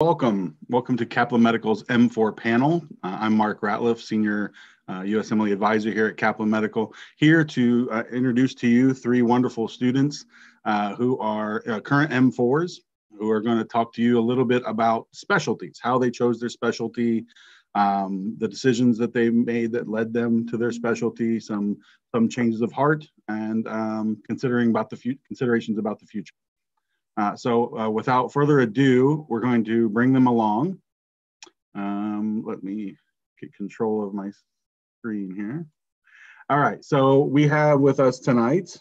Welcome. Welcome to Kaplan Medical's M4 panel. Uh, I'm Mark Ratliff, Senior uh, USMLE Advisor here at Kaplan Medical, here to uh, introduce to you three wonderful students uh, who are uh, current M4s, who are going to talk to you a little bit about specialties, how they chose their specialty, um, the decisions that they made that led them to their specialty, some some changes of heart, and um, considering about the considerations about the future. Uh, so uh, without further ado, we're going to bring them along. Um, let me get control of my screen here. All right, so we have with us tonight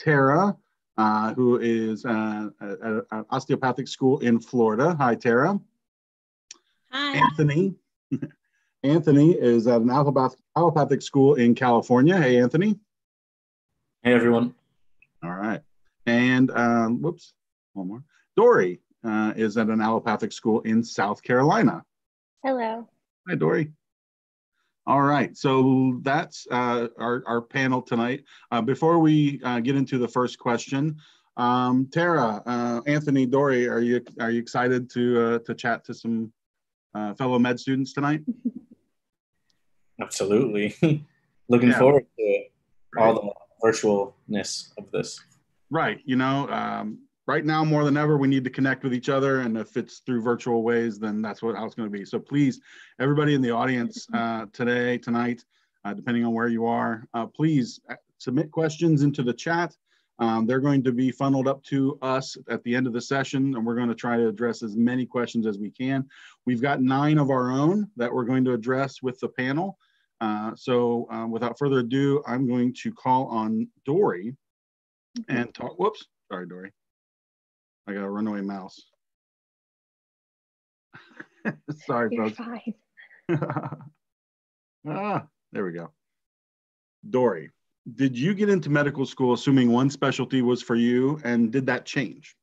Tara, uh, who is uh, at an osteopathic school in Florida. Hi, Tara. Hi. Anthony. Anthony is at an allopathic school in California. Hey, Anthony. Hey, everyone. All right. And um, whoops, one more. Dory uh, is at an allopathic school in South Carolina. Hello. Hi, Dory. All right, so that's uh, our, our panel tonight. Uh, before we uh, get into the first question, um, Tara, uh, Anthony, Dory, are you are you excited to uh, to chat to some uh, fellow med students tonight? Absolutely. Looking yeah. forward to all the virtualness of this. Right. You know, um, right now more than ever, we need to connect with each other. And if it's through virtual ways, then that's what how it's going to be. So please, everybody in the audience uh, today, tonight, uh, depending on where you are, uh, please uh, submit questions into the chat. Um, they're going to be funneled up to us at the end of the session, and we're going to try to address as many questions as we can. We've got nine of our own that we're going to address with the panel. Uh, so uh, without further ado, I'm going to call on Dory and talk. Whoops, sorry, Dory. I got a runaway mouse. sorry, You're folks. fine. ah, there we go. Dory, did you get into medical school assuming one specialty was for you, and did that change?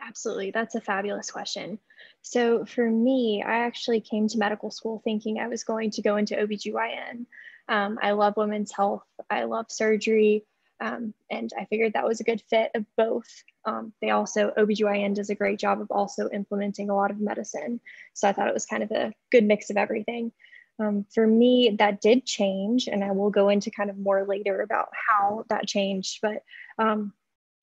Absolutely. That's a fabulous question. So, for me, I actually came to medical school thinking I was going to go into OBGYN. Um, I love women's health, I love surgery. Um, and I figured that was a good fit of both. Um, they also, OBGYN does a great job of also implementing a lot of medicine. So I thought it was kind of a good mix of everything. Um, for me, that did change, and I will go into kind of more later about how that changed. But um,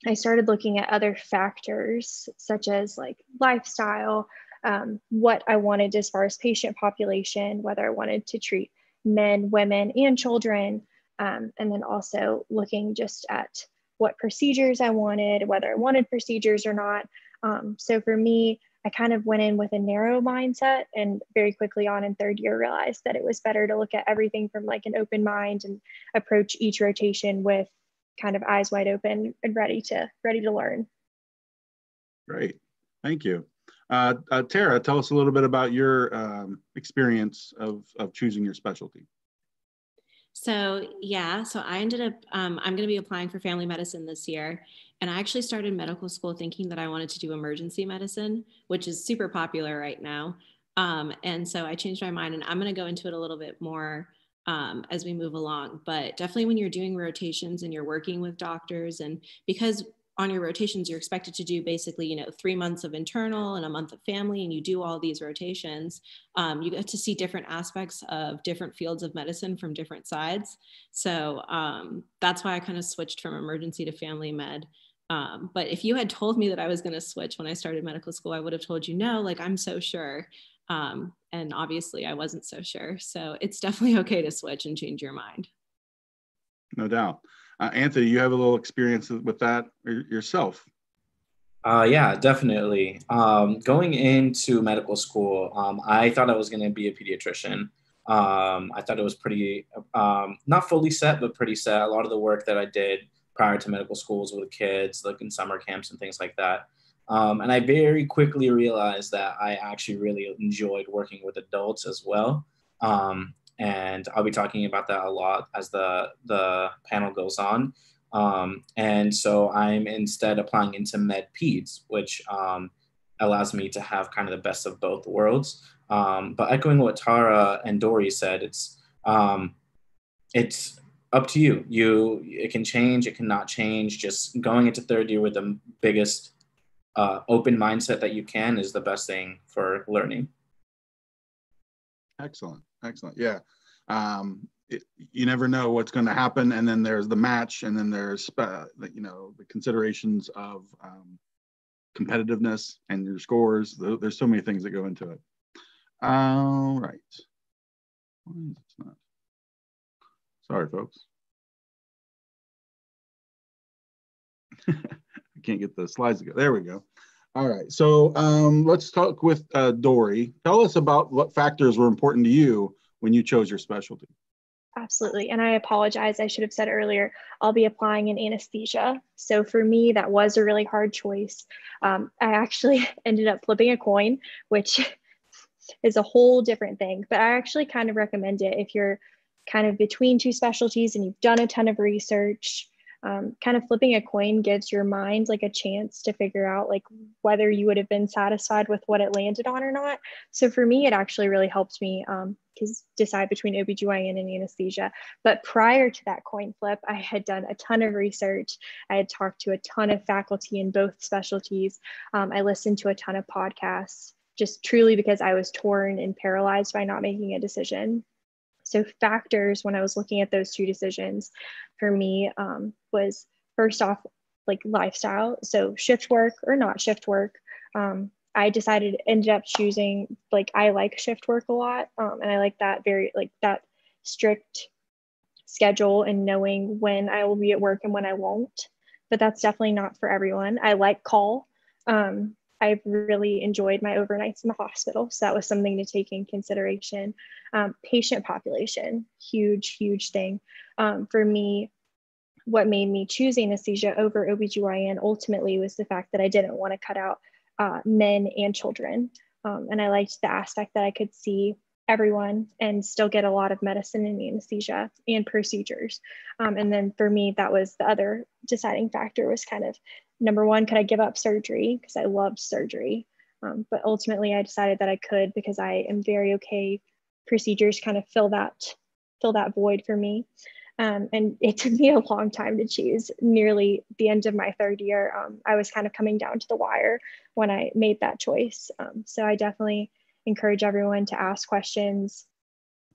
I started looking at other factors such as like lifestyle, um, what I wanted as far as patient population, whether I wanted to treat men, women, and children, um, and then also looking just at what procedures I wanted, whether I wanted procedures or not. Um, so for me, I kind of went in with a narrow mindset and very quickly on in third year realized that it was better to look at everything from like an open mind and approach each rotation with kind of eyes wide open and ready to ready to learn. Great, thank you. Uh, uh, Tara, tell us a little bit about your um, experience of, of choosing your specialty. So yeah, so I ended up, um, I'm going to be applying for family medicine this year. And I actually started medical school thinking that I wanted to do emergency medicine, which is super popular right now. Um, and so I changed my mind and I'm going to go into it a little bit more um, as we move along. But definitely when you're doing rotations and you're working with doctors, and because on your rotations you're expected to do basically you know three months of internal and a month of family and you do all these rotations um, you get to see different aspects of different fields of medicine from different sides. So um, that's why i kind of switched from emergency to family med. Um, but if you had told me that i was going to switch when i started medical school i would have told you no like i'm so sure. Um, and obviously i wasn't so sure. So it's definitely okay to switch and change your mind. No doubt uh, Anthony, you have a little experience with that yourself. Uh, yeah, definitely. Um, going into medical school, um, I thought I was going to be a pediatrician. Um, I thought it was pretty, um, not fully set, but pretty set. A lot of the work that I did prior to medical schools with kids, like in summer camps and things like that. Um, and I very quickly realized that I actually really enjoyed working with adults as well. Um, and I'll be talking about that a lot as the the panel goes on. Um, and so I'm instead applying into Med Peds, which um, allows me to have kind of the best of both worlds. Um, but echoing what Tara and Dory said, it's um, it's up to you. You it can change, it cannot change. Just going into third year with the biggest uh, open mindset that you can is the best thing for learning. Excellent, excellent. Yeah, um, it, you never know what's going to happen, and then there's the match, and then there's uh, you know the considerations of um, competitiveness and your scores. There's so many things that go into it. All right. Sorry, folks. I can't get the slides to go. There we go. All right. So um, let's talk with uh, Dory. Tell us about what factors were important to you when you chose your specialty. Absolutely. And I apologize. I should have said earlier, I'll be applying in anesthesia. So for me, that was a really hard choice. Um, I actually ended up flipping a coin, which is a whole different thing. But I actually kind of recommend it if you're kind of between two specialties and you've done a ton of research um, kind of flipping a coin gives your mind like a chance to figure out like whether you would have been satisfied with what it landed on or not. So for me it actually really helped me because um, decide between obgyn and anesthesia. But prior to that coin flip i had done a ton of research. I had talked to a ton of faculty in both specialties. Um, i listened to a ton of podcasts just truly because i was torn and paralyzed by not making a decision so, factors when I was looking at those two decisions for me um, was first off, like lifestyle. So, shift work or not shift work. Um, I decided, ended up choosing, like, I like shift work a lot. Um, and I like that very, like, that strict schedule and knowing when I will be at work and when I won't. But that's definitely not for everyone. I like call. Um, I've really enjoyed my overnights in the hospital. So that was something to take in consideration. Um, patient population, huge, huge thing. Um, for me, what made me choose anesthesia over OBGYN ultimately was the fact that I didn't want to cut out uh, men and children. Um, and I liked the aspect that I could see everyone and still get a lot of medicine and anesthesia and procedures. Um, and then for me, that was the other deciding factor was kind of number one, could I give up surgery? Because I loved surgery. Um, but ultimately, I decided that I could because I am very okay. Procedures kind of fill that fill that void for me. Um, and it took me a long time to choose. Nearly the end of my third year, um, I was kind of coming down to the wire when I made that choice. Um, so I definitely encourage everyone to ask questions,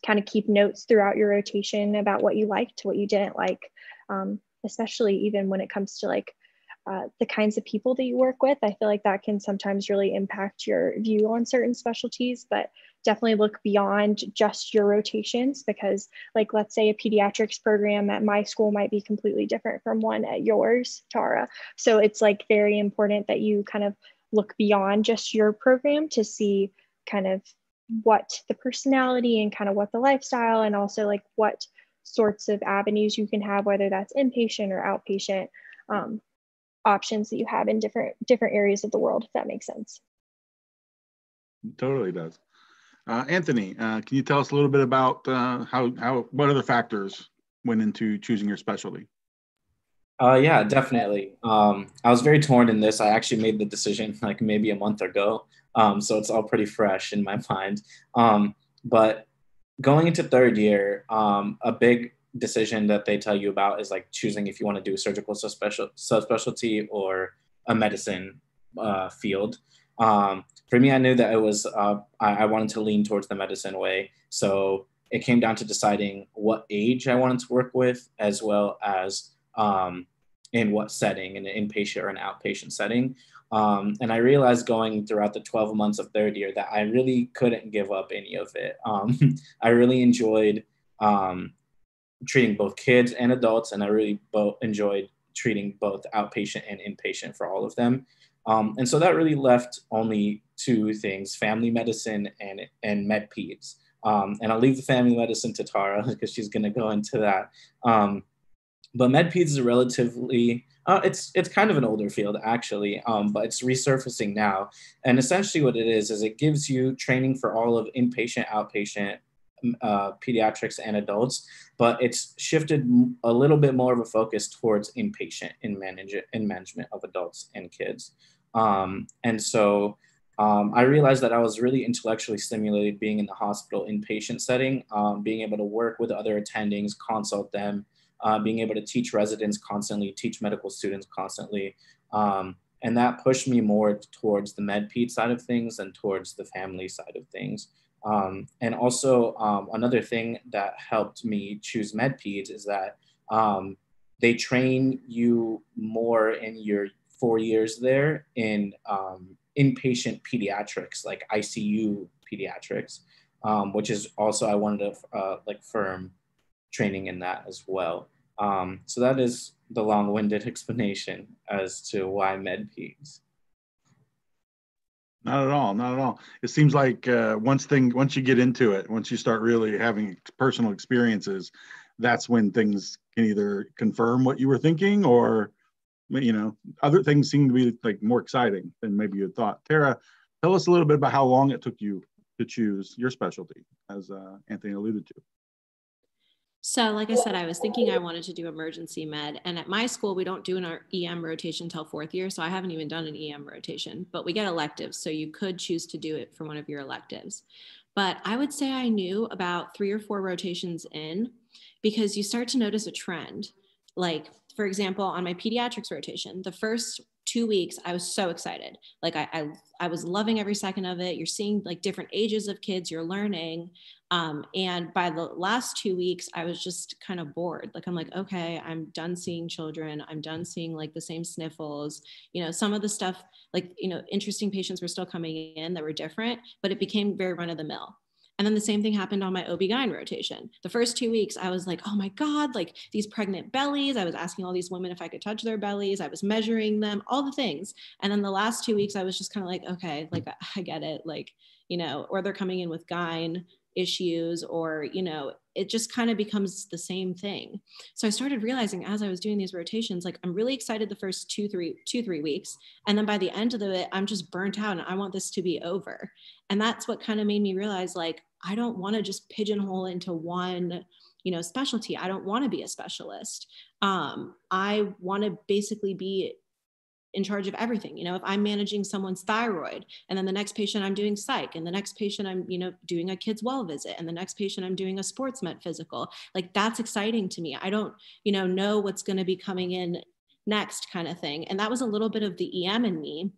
kind of keep notes throughout your rotation about what you liked, what you didn't like, um, especially even when it comes to like uh, the kinds of people that you work with. I feel like that can sometimes really impact your view on certain specialties, but definitely look beyond just your rotations because, like, let's say a pediatrics program at my school might be completely different from one at yours, Tara. So it's like very important that you kind of look beyond just your program to see kind of what the personality and kind of what the lifestyle and also like what sorts of avenues you can have, whether that's inpatient or outpatient. Um, options that you have in different different areas of the world if that makes sense. Totally does. Uh, anthony uh, can you tell us a little bit about uh, how how what other factors went into choosing your specialty? Uh, yeah definitely. Um, i was very torn in this. I actually made the decision like maybe a month ago. Um, so it's all pretty fresh in my mind. Um, but going into third year um, a big decision that they tell you about is like choosing if you want to do a surgical subspecial subspecialty or a medicine uh, field. Um, for me, I knew that it was uh, I, I, wanted to lean towards the medicine way, so it came down to deciding what age I wanted to work with, as well as um, in what setting, in an inpatient or an outpatient setting. Um, and I realized going throughout the 12 months of third year that I really couldn't give up any of it. Um, I really enjoyed um, treating both kids and adults, and I really both enjoyed treating both outpatient and inpatient for all of them. Um, and so that really left only two things: family medicine and and med peds. Um, and I'll leave the family medicine to Tara because she's going to go into that. Um, but med peds is a relatively uh, it's it's kind of an older field actually, um, but it's resurfacing now. And essentially, what it is is it gives you training for all of inpatient, outpatient, uh, pediatrics and adults, but it's shifted a little bit more of a focus towards inpatient in manage in management of adults and kids. Um, and so um, I realized that I was really intellectually stimulated being in the hospital inpatient setting, um, being able to work with other attendings, consult them, uh, being able to teach residents constantly, teach medical students constantly. Um, and that pushed me more towards the med ped side of things and towards the family side of things. Um, and also um, another thing that helped me choose med peds is that um, they train you more in your four years there in um, inpatient pediatrics, like ICU pediatrics, um, which is also I wanted to uh, like firm training in that as well. Um, so that is the long-winded explanation as to why MedPeds. Not at all. Not at all. It seems like uh, once thing once you get into it, once you start really having personal experiences, that's when things can either confirm what you were thinking or you know other things seem to be like more exciting than maybe you thought. Tara, tell us a little bit about how long it took you to choose your specialty, as uh, Anthony alluded to. So, like I said, I was thinking I wanted to do emergency med. And at my school, we don't do an er, EM rotation until fourth year. So, I haven't even done an EM rotation, but we get electives. So, you could choose to do it for one of your electives. But I would say I knew about three or four rotations in because you start to notice a trend. Like, for example, on my pediatrics rotation, the first two weeks i was so excited. Like I, I, I was loving every second of it. You're seeing like different ages of kids you're learning. Um, and by the last two weeks i was just kind of bored. Like i'm like okay i'm done seeing children. I'm done seeing like the same sniffles. You know some of the stuff like you know interesting patients were still coming in that were different but it became very run of the mill and then the same thing happened on my OB-GYN rotation. The first two weeks, I was like, oh my God, like these pregnant bellies. I was asking all these women if I could touch their bellies. I was measuring them, all the things. And then the last two weeks, I was just kind of like, okay, like I get it. Like, you know, or they're coming in with GYN issues or, you know, it just kind of becomes the same thing. So I started realizing as I was doing these rotations, like I'm really excited the first two, three, two, three weeks. And then by the end of it, I'm just burnt out and I want this to be over. And that's what kind of made me realize like, I don't want to just pigeonhole into one, you know, specialty. I don't want to be a specialist. Um, I want to basically be in charge of everything. You know, if I'm managing someone's thyroid and then the next patient I'm doing psych and the next patient I'm, you know, doing a kid's well visit and the next patient I'm doing a sports med physical, like that's exciting to me. I don't, you know, know what's going to be coming in next kind of thing. And that was a little bit of the EM in me.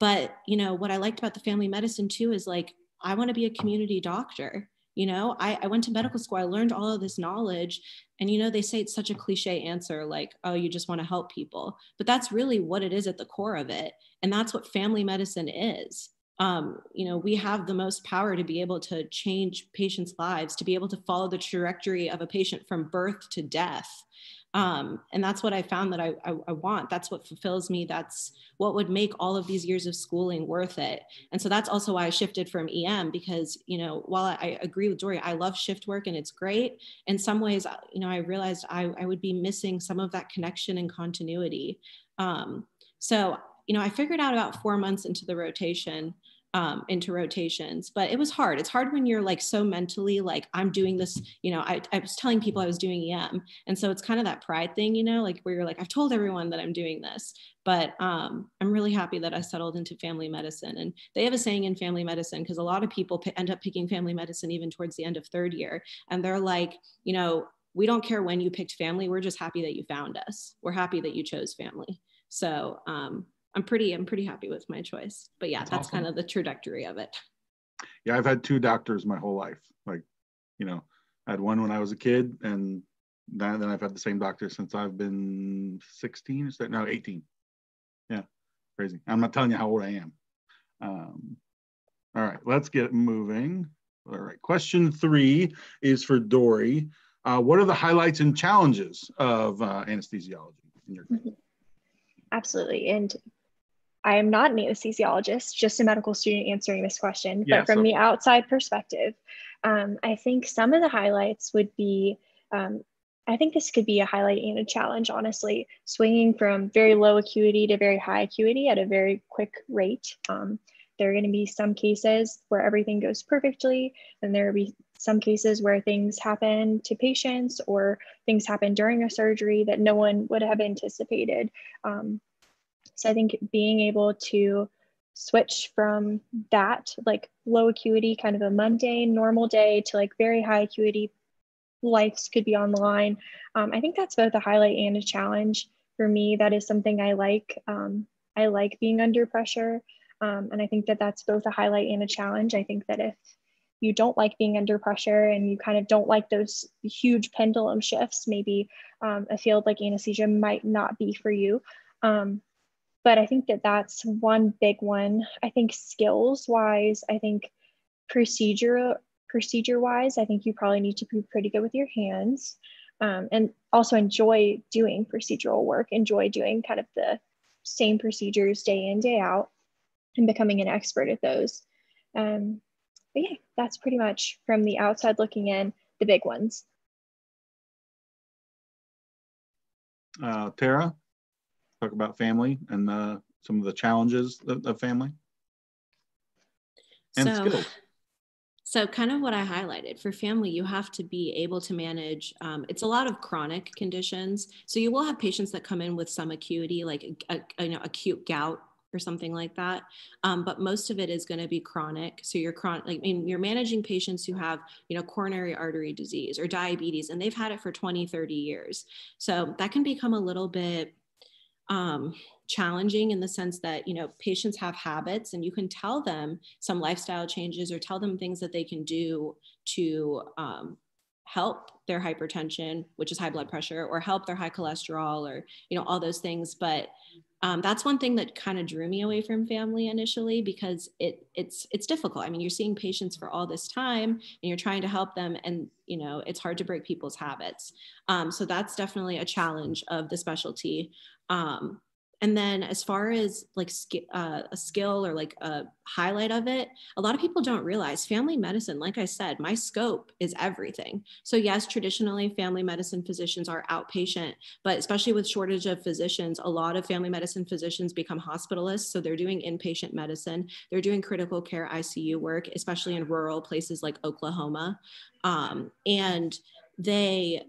But, you know, what I liked about the family medicine too is like I want to be a community doctor. You know, I, I went to medical school, I learned all of this knowledge. And, you know, they say it's such a cliche answer like, oh, you just want to help people. But that's really what it is at the core of it. And that's what family medicine is. Um, you know, we have the most power to be able to change patients' lives, to be able to follow the trajectory of a patient from birth to death um, and that's what i found that I, I, I, want. That's what fulfills me. That's what would make all of these years of schooling worth it. And so that's also why i shifted from em because you know while i, agree with dory i love shift work and it's great. In some ways uh, you know i realized i, I would be missing some of that connection and continuity. Um, so you know i figured out about four months into the rotation um, into rotations but it was hard. It's hard when you're like so mentally like i'm doing this you know I, I was telling people i was doing em and so it's kind of that pride thing you know like where you're like i've told everyone that i'm doing this but um, i'm really happy that i settled into family medicine and they have a saying in family medicine because a lot of people p- end up picking family medicine even towards the end of third year and they're like you know we don't care when you picked family we're just happy that you found us. We're happy that you chose family. So um, I'm pretty I'm pretty happy with my choice. But yeah, that's, that's awesome. kind of the trajectory of it. Yeah, I've had two doctors my whole life. Like, you know, I had one when I was a kid, and then, then I've had the same doctor since I've been 16. Is that no 18? Yeah, crazy. I'm not telling you how old I am. Um, all right, let's get moving. All right, question three is for Dory. Uh, what are the highlights and challenges of uh, anesthesiology in your? Mm-hmm. Absolutely, and I am not an anesthesiologist, just a medical student answering this question. Yeah, but from so- the outside perspective, um, I think some of the highlights would be um, I think this could be a highlight and a challenge, honestly, swinging from very low acuity to very high acuity at a very quick rate. Um, there are going to be some cases where everything goes perfectly, and there will be some cases where things happen to patients or things happen during a surgery that no one would have anticipated. Um, so I think being able to switch from that like low acuity, kind of a mundane, normal day to like very high acuity, lives could be on the line. Um, I think that's both a highlight and a challenge for me. That is something I like. Um, I like being under pressure. Um, and I think that that's both a highlight and a challenge. I think that if you don't like being under pressure and you kind of don't like those huge pendulum shifts, maybe um, a field like anesthesia might not be for you. Um, but I think that that's one big one. I think skills wise, I think procedure procedure wise, I think you probably need to be pretty good with your hands um, and also enjoy doing procedural work, enjoy doing kind of the same procedures day in, day out, and becoming an expert at those. Um, but yeah, that's pretty much from the outside looking in the big ones. Uh, Tara, talk about family and uh, some of the challenges of, of family and so, skills. So, kind of what I highlighted for family, you have to be able to manage. Um, it's a lot of chronic conditions. So, you will have patients that come in with some acuity, like a, a, you know, acute gout or something like that. Um, but most of it is going to be chronic. So you're chronic, like, I mean, you're managing patients who have, you know, coronary artery disease or diabetes, and they've had it for 20, 30 years. So that can become a little bit um, challenging in the sense that you know patients have habits and you can tell them some lifestyle changes or tell them things that they can do to um, help their hypertension which is high blood pressure or help their high cholesterol or you know all those things. But um, that's one thing that kind of drew me away from family initially because it it's it's difficult. I mean you're seeing patients for all this time and you're trying to help them and you know it's hard to break people's habits. Um, so that's definitely a challenge of the specialty um, and then as far as like uh, a skill or like a highlight of it a lot of people don't realize family medicine like i said my scope is everything. So yes traditionally family medicine physicians are outpatient but especially with shortage of physicians a lot of family medicine physicians become hospitalists. So they're doing inpatient medicine. They're doing critical care icu work especially in rural places like oklahoma. Um, and they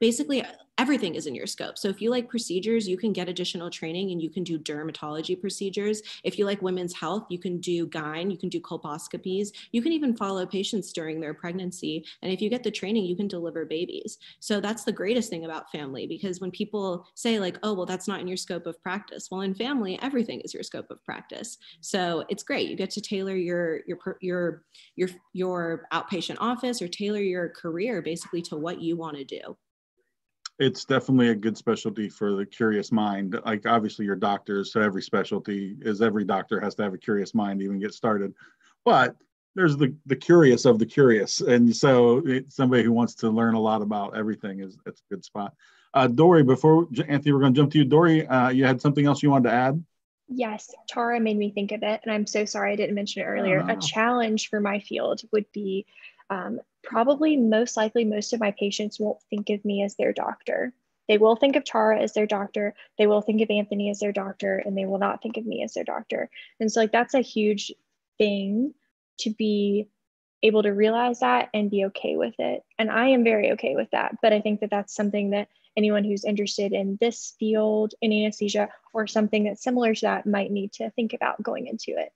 basically everything is in your scope. So if you like procedures, you can get additional training and you can do dermatology procedures. If you like women's health, you can do gyn, you can do colposcopies, you can even follow patients during their pregnancy. And if you get the training, you can deliver babies. So that's the greatest thing about family because when people say like, oh, well, that's not in your scope of practice. Well, in family, everything is your scope of practice. So it's great. You get to tailor your your your your your outpatient office or tailor your career basically to what you want to do it's definitely a good specialty for the curious mind. Like obviously your doctors, so every specialty is every doctor has to have a curious mind to even get started. But there's the the curious of the curious, and so somebody who wants to learn a lot about everything is it's a good spot. Uh, Dory, before Anthony, we're going to jump to you. Dory, uh, you had something else you wanted to add? Yes, Tara made me think of it, and I'm so sorry I didn't mention it earlier. Oh, A challenge for my field would be um, probably most likely most of my patients won't think of me as their doctor. They will think of Tara as their doctor. They will think of Anthony as their doctor, and they will not think of me as their doctor. And so, like, that's a huge thing to be able to realize that and be okay with it. And I am very okay with that. But I think that that's something that anyone who's interested in this field in anesthesia or something that's similar to that might need to think about going into it.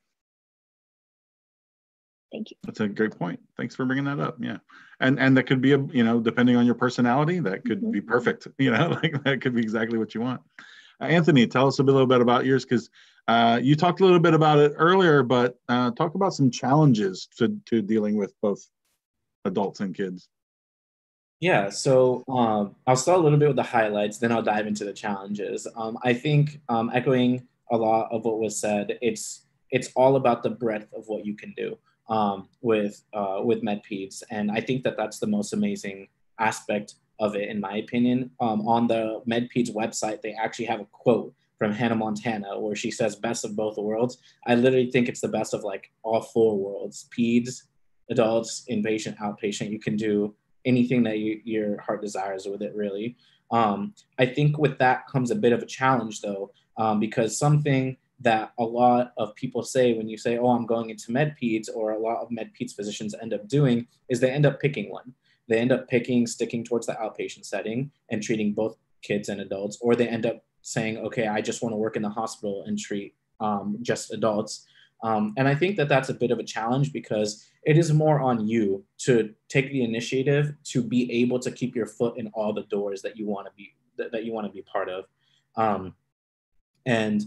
Thank you. That's a great point. Thanks for bringing that up. Yeah. And and that could be a, you know, depending on your personality, that could mm-hmm. be perfect. You know, like that could be exactly what you want. Uh, Anthony, tell us a little bit about yours because uh, you talked a little bit about it earlier, but uh, talk about some challenges to, to dealing with both adults and kids. Yeah, so um, I'll start a little bit with the highlights, then I'll dive into the challenges. Um, I think um, echoing a lot of what was said, it's it's all about the breadth of what you can do um, with uh, with MedPeds, and I think that that's the most amazing aspect of it, in my opinion. Um, on the MedPeds website, they actually have a quote from Hannah Montana where she says "best of both worlds." I literally think it's the best of like all four worlds: peds, adults, inpatient, outpatient. You can do anything that you, your heart desires with it, really. Um, I think with that comes a bit of a challenge, though, um, because something that a lot of people say when you say, oh, I'm going into med peds, or a lot of med peds physicians end up doing is they end up picking one. They end up picking, sticking towards the outpatient setting and treating both kids and adults, or they end up saying, okay, I just want to work in the hospital and treat um, just adults. Um, and I think that that's a bit of a challenge because it is more on you to take the initiative to be able to keep your foot in all the doors that you want to be that, you want to be part of. Um, and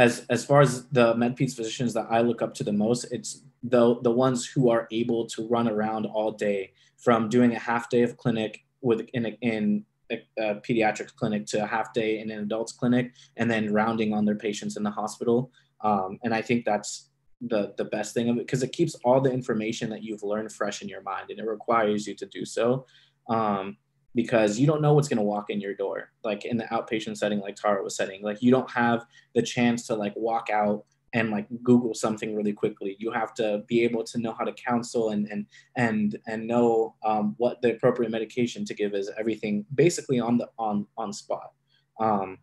as as far as the med peds physicians that I look up to the most, it's the the ones who are able to run around all day from doing a half day of clinic with in a, in a, a pediatrics clinic to a half day in an adults clinic, and then rounding on their patients in the hospital. Um, and I think that's the the best thing of it because it keeps all the information that you've learned fresh in your mind, and it requires you to do so. Um, because you don't know what's going to walk in your door like in the outpatient setting like tara was setting. Like you don't have the chance to like walk out and like google something really quickly. You have to be able to know how to counsel and and and and know um, what the appropriate medication to give is everything basically on the on on spot. Um,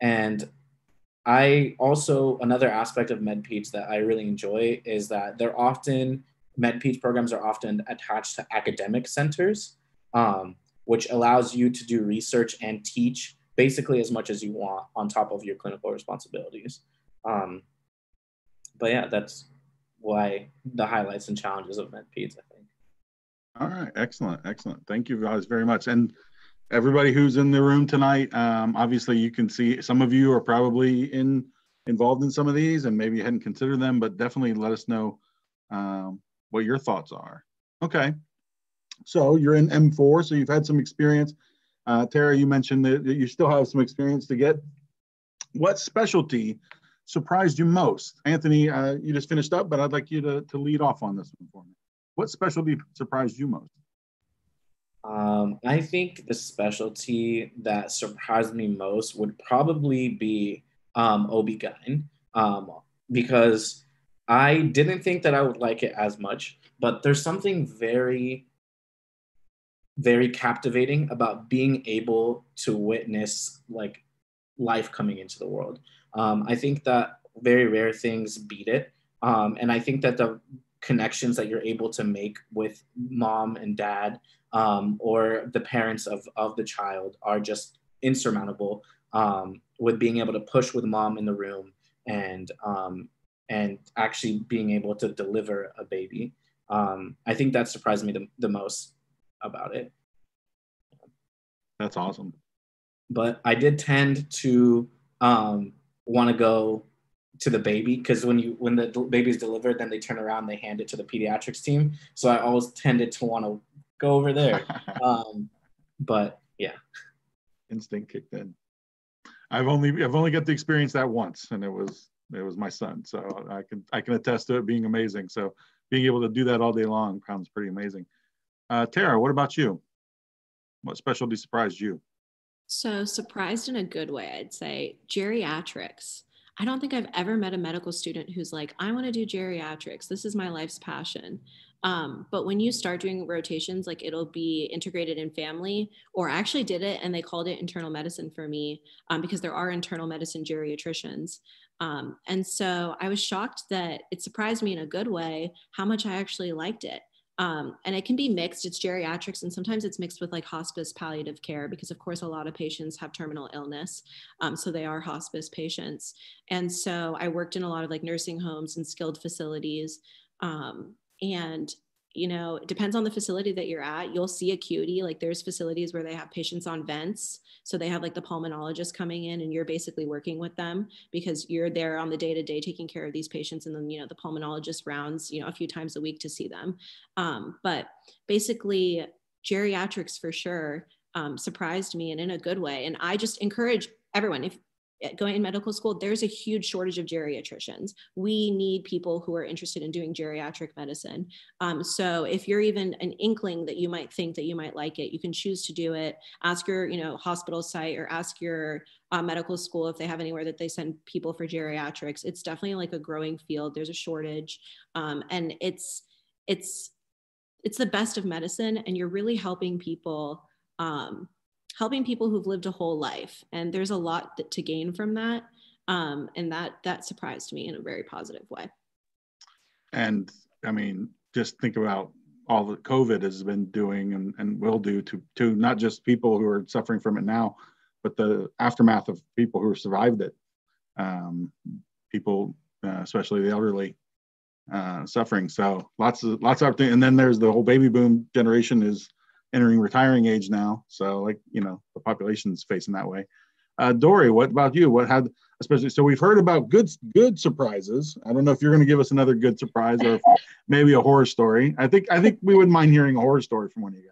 and i also another aspect of medpeds that i really enjoy is that they're often medpeds programs are often attached to academic centers. Um, which allows you to do research and teach basically as much as you want on top of your clinical responsibilities um, but yeah, that's why the highlights and challenges of MedPeds, I think. All right, excellent, excellent. Thank you guys very much. And everybody who's in the room tonight, um, obviously you can see some of you are probably in involved in some of these and maybe you hadn't considered them, but definitely let us know um, what your thoughts are. Okay, so you're in M4, so you've had some experience. Uh, Tara, you mentioned that you still have some experience to get. What specialty surprised you most? Anthony, uh, you just finished up, but I'd like you to, to lead off on this one for me. What specialty surprised you most? Um, I think the specialty that surprised me most would probably be um, OB-GYN um, because I didn't think that I would like it as much, but there's something very, very captivating about being able to witness like life coming into the world. Um, I think that very rare things beat it. Um, and I think that the connections that you're able to make with mom and dad um, or the parents of, of the child are just insurmountable um, with being able to push with mom in the room and um, and actually being able to deliver a baby. Um, I think that surprised me the, the most about it. That's awesome. But I did tend to um, want to go to the baby because when you when the baby's delivered, then they turn around, they hand it to the pediatrics team. So I always tended to want to go over there. um, but yeah, instinct kicked in. I've only I've only got to experience that once, and it was it was my son. So I can I can attest to it being amazing. So being able to do that all day long sounds pretty amazing. Uh, Tara, what about you? What specialty surprised you? So, surprised in a good way, I'd say geriatrics. I don't think I've ever met a medical student who's like, I want to do geriatrics. This is my life's passion. Um, but when you start doing rotations, like it'll be integrated in family, or I actually did it and they called it internal medicine for me um, because there are internal medicine geriatricians. Um, and so I was shocked that it surprised me in a good way how much I actually liked it. Um, and it can be mixed. It's geriatrics, and sometimes it's mixed with like hospice palliative care because, of course, a lot of patients have terminal illness. Um, so they are hospice patients. And so I worked in a lot of like nursing homes and skilled facilities. Um, and you know, it depends on the facility that you're at. You'll see acuity. Like there's facilities where they have patients on vents. So they have like the pulmonologist coming in and you're basically working with them because you're there on the day to day taking care of these patients. And then, you know, the pulmonologist rounds, you know, a few times a week to see them. Um, but basically, geriatrics for sure um, surprised me and in a good way. And I just encourage everyone, if going in medical school, there's a huge shortage of geriatricians. We need people who are interested in doing geriatric medicine. Um, so if you're even an inkling that you might think that you might like it, you can choose to do it. Ask your, you know, hospital site or ask your uh, medical school if they have anywhere that they send people for geriatrics. It's definitely like a growing field. There's a shortage, um, and it's it's it's the best of medicine, and you're really helping people. Um, helping people who've lived a whole life and there's a lot that, to gain from that um, and that that surprised me in a very positive way. And i mean just think about all that covid has been doing and, and will do to to not just people who are suffering from it now but the aftermath of people who have survived it. Um, people uh, especially the elderly uh, suffering. So lots of lots of things and then there's the whole baby boom generation is entering retiring age now. So like, you know, the population's facing that way. Uh, Dory, what about you? What had especially so we've heard about good good surprises. I don't know if you're going to give us another good surprise or maybe a horror story. I think I think we wouldn't mind hearing a horror story from one of you guys.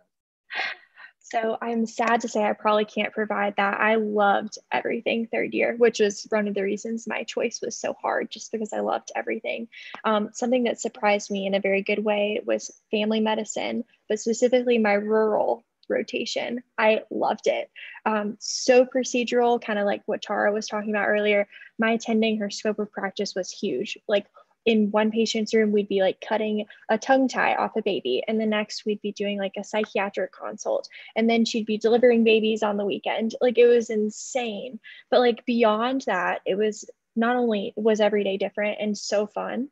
So I'm sad to say I probably can't provide that. I loved everything third year, which was one of the reasons my choice was so hard, just because I loved everything. Um, something that surprised me in a very good way was family medicine, but specifically my rural rotation. I loved it. Um, so procedural, kind of like what Tara was talking about earlier. My attending her scope of practice was huge. Like in one patient's room, we'd be like cutting a tongue tie off a baby. And the next, we'd be doing like a psychiatric consult. And then she'd be delivering babies on the weekend. Like it was insane. But like beyond that, it was not only was every day different and so fun,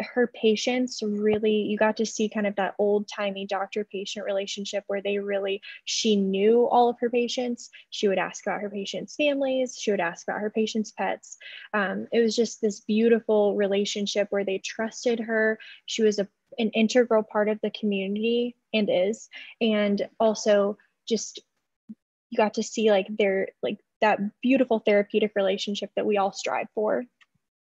her patients really you got to see kind of that old timey doctor patient relationship where they really she knew all of her patients. She would ask about her patients families. She would ask about her patients pets. Um, it was just this beautiful relationship where they trusted her. She was a, an integral part of the community and is. And also just you got to see like their like that beautiful therapeutic relationship that we all strive for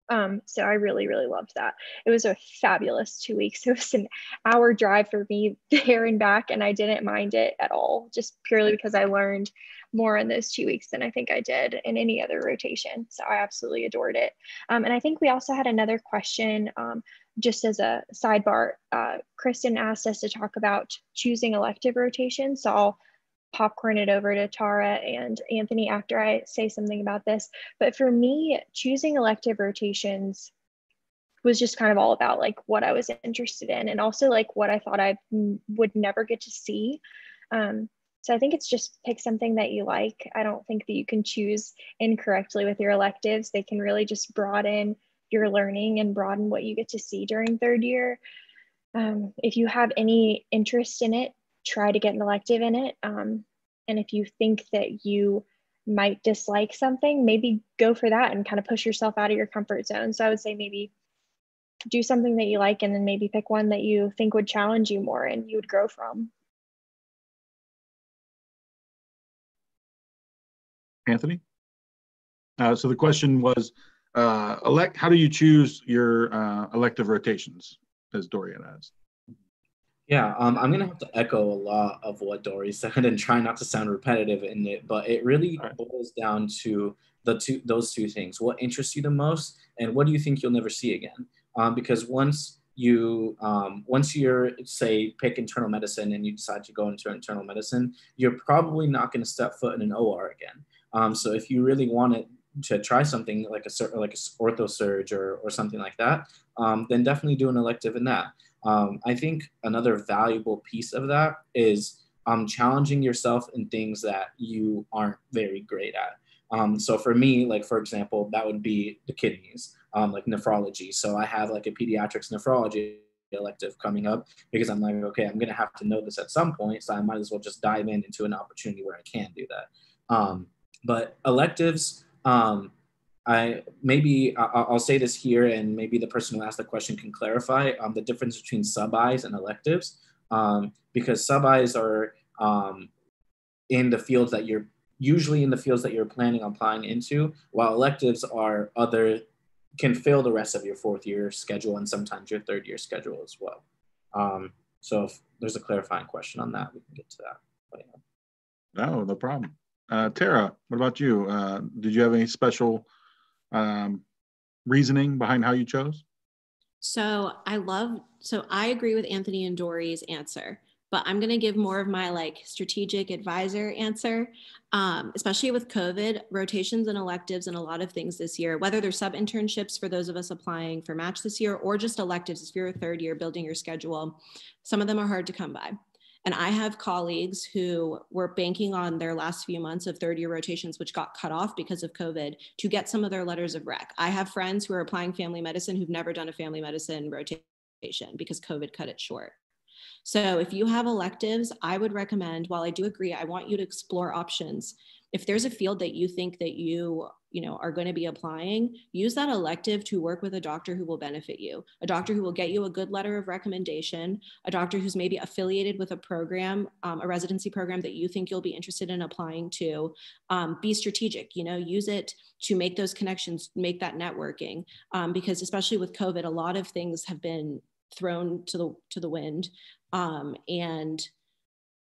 um, so I really, really loved that. It was a fabulous two weeks. It was an hour drive for me there and back, and I didn't mind it at all, just purely because I learned more in those two weeks than I think I did in any other rotation. So I absolutely adored it. Um, and I think we also had another question, um, just as a sidebar. Uh, Kristen asked us to talk about choosing elective rotations. So I'll popcorn it over to Tara and Anthony after I say something about this. But for me, choosing elective rotations was just kind of all about like what I was interested in and also like what I thought I would never get to see. Um, so I think it's just pick something that you like. I don't think that you can choose incorrectly with your electives. They can really just broaden your learning and broaden what you get to see during third year. Um, if you have any interest in it, try to get an elective in it. Um, and if you think that you might dislike something, maybe go for that and kind of push yourself out of your comfort zone. So I would say maybe do something that you like and then maybe pick one that you think would challenge you more and you would grow from. Anthony? Uh, so the question was, uh, elect. How do you choose your uh, elective rotations? As Dorian asked. Yeah, um, I'm gonna have to echo a lot of what Dory said and try not to sound repetitive in it, but it really right. boils down to the two those two things: what interests you the most, and what do you think you'll never see again? Um, because once you um, once you're say pick internal medicine and you decide to go into internal medicine, you're probably not going to step foot in an OR again. Um, so if you really want it to try something like a certain, like a ortho surge or, or something like that, um, then definitely do an elective in that. Um, I think another valuable piece of that is um, challenging yourself in things that you aren't very great at. Um, so for me, like for example, that would be the kidneys, um, like nephrology. So I have like a pediatrics nephrology elective coming up because I'm like, okay, I'm gonna have to know this at some point, so I might as well just dive in into an opportunity where I can do that. Um, but electives, um, I maybe I'll, say this here, and maybe the person who asked the question can clarify um, the difference between sub-Is and electives, um, because sub-Is are um, in the fields that you're usually in the fields that you're planning on applying into, while electives are other can fill the rest of your fourth year schedule and sometimes your third year schedule as well. Um, so if there's a clarifying question on that, we can get to that. But, yeah. No, no problem. Uh, Tara, what about you? Uh, did you have any special um, reasoning behind how you chose? So I love, so I agree with Anthony and Dory's answer, but I'm going to give more of my like strategic advisor answer, um, especially with COVID, rotations and electives and a lot of things this year, whether they're sub internships for those of us applying for match this year or just electives if you're a third year building your schedule, some of them are hard to come by. And I have colleagues who were banking on their last few months of third year rotations, which got cut off because of COVID, to get some of their letters of rec. I have friends who are applying family medicine who've never done a family medicine rotation because COVID cut it short. So if you have electives, I would recommend, while I do agree, I want you to explore options. If there's a field that you think that you you know are going to be applying use that elective to work with a doctor who will benefit you a doctor who will get you a good letter of recommendation a doctor who's maybe affiliated with a program um, a residency program that you think you'll be interested in applying to um, be strategic you know use it to make those connections make that networking um, because especially with covid a lot of things have been thrown to the to the wind um, and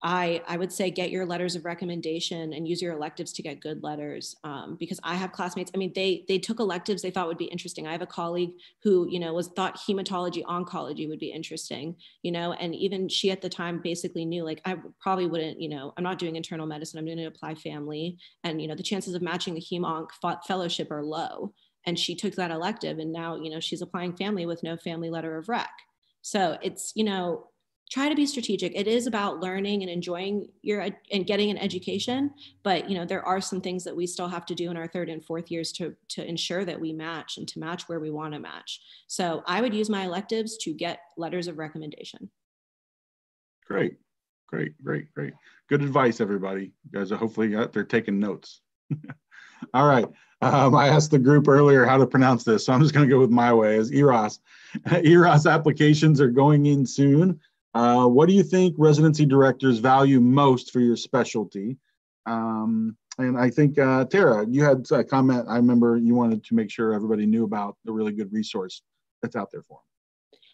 I, I would say get your letters of recommendation and use your electives to get good letters um, because I have classmates. I mean, they they took electives they thought would be interesting. I have a colleague who you know was thought hematology oncology would be interesting, you know, and even she at the time basically knew like I probably wouldn't, you know, I'm not doing internal medicine. I'm going to apply family, and you know the chances of matching the hem onc fellowship are low. And she took that elective, and now you know she's applying family with no family letter of rec. So it's you know try to be strategic. It is about learning and enjoying your and getting an education but you know there are some things that we still have to do in our third and fourth years to to ensure that we match and to match where we want to match. So i would use my electives to get letters of recommendation. Great. Great great great. Good advice everybody. You guys are hopefully got they're taking notes. All right. Um, I asked the group earlier how to pronounce this, so I'm just going to go with my way. As ERAS ERAS applications are going in soon. Uh, what do you think residency directors value most for your specialty? Um, and I think, uh, Tara, you had a comment. I remember you wanted to make sure everybody knew about the really good resource that's out there for them.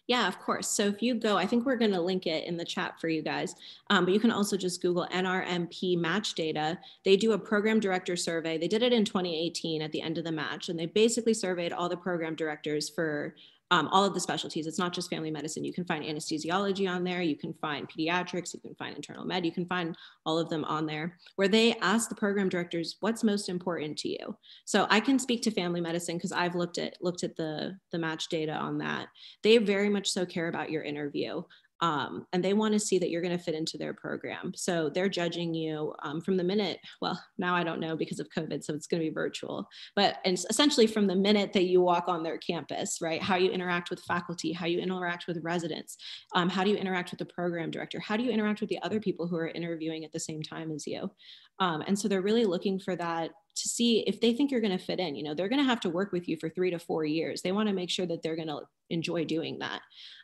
Yeah, of course. So if you go, I think we're going to link it in the chat for you guys, um, but you can also just Google NRMP match data. They do a program director survey. They did it in 2018 at the end of the match, and they basically surveyed all the program directors for um, all of the specialties. It's not just family medicine. You can find anesthesiology on there. You can find pediatrics. You can find internal med. You can find all of them on there where they ask the program directors, what's most important to you? So I can speak to family medicine because I've looked at looked at the, the match data on that. They very much so care about your interview um, and they want to see that you're going to fit into their program. So they're judging you um, from the minute, well, now I don't know because of COVID, so it's going to be virtual, but and essentially from the minute that you walk on their campus, right? How you interact with faculty, how you interact with residents, um, how do you interact with the program director, how do you interact with the other people who are interviewing at the same time as you? Um, and so they're really looking for that to see if they think you're going to fit in. You know, they're going to have to work with you for three to four years. They want to make sure that they're going to enjoy doing that.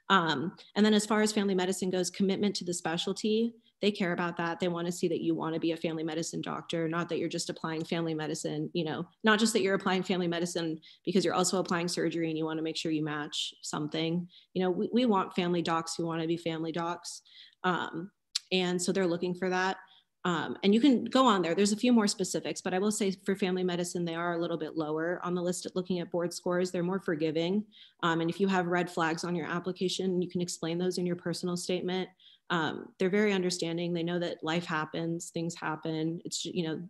Um, and then as far as family medicine goes, commitment to the specialty, they care about that. They want to see that you want to be a family medicine doctor, not that you're just applying family medicine, you know, not just that you're applying family medicine because you're also applying surgery and you want to make sure you match something. You know, we, we want family docs who want to be family docs. Um, and so they're looking for that. Um, and you can go on there. There's a few more specifics, but I will say for family medicine, they are a little bit lower on the list looking at board scores. They're more forgiving. Um, and if you have red flags on your application, you can explain those in your personal statement. Um, they're very understanding. They know that life happens, things happen. It's, you know,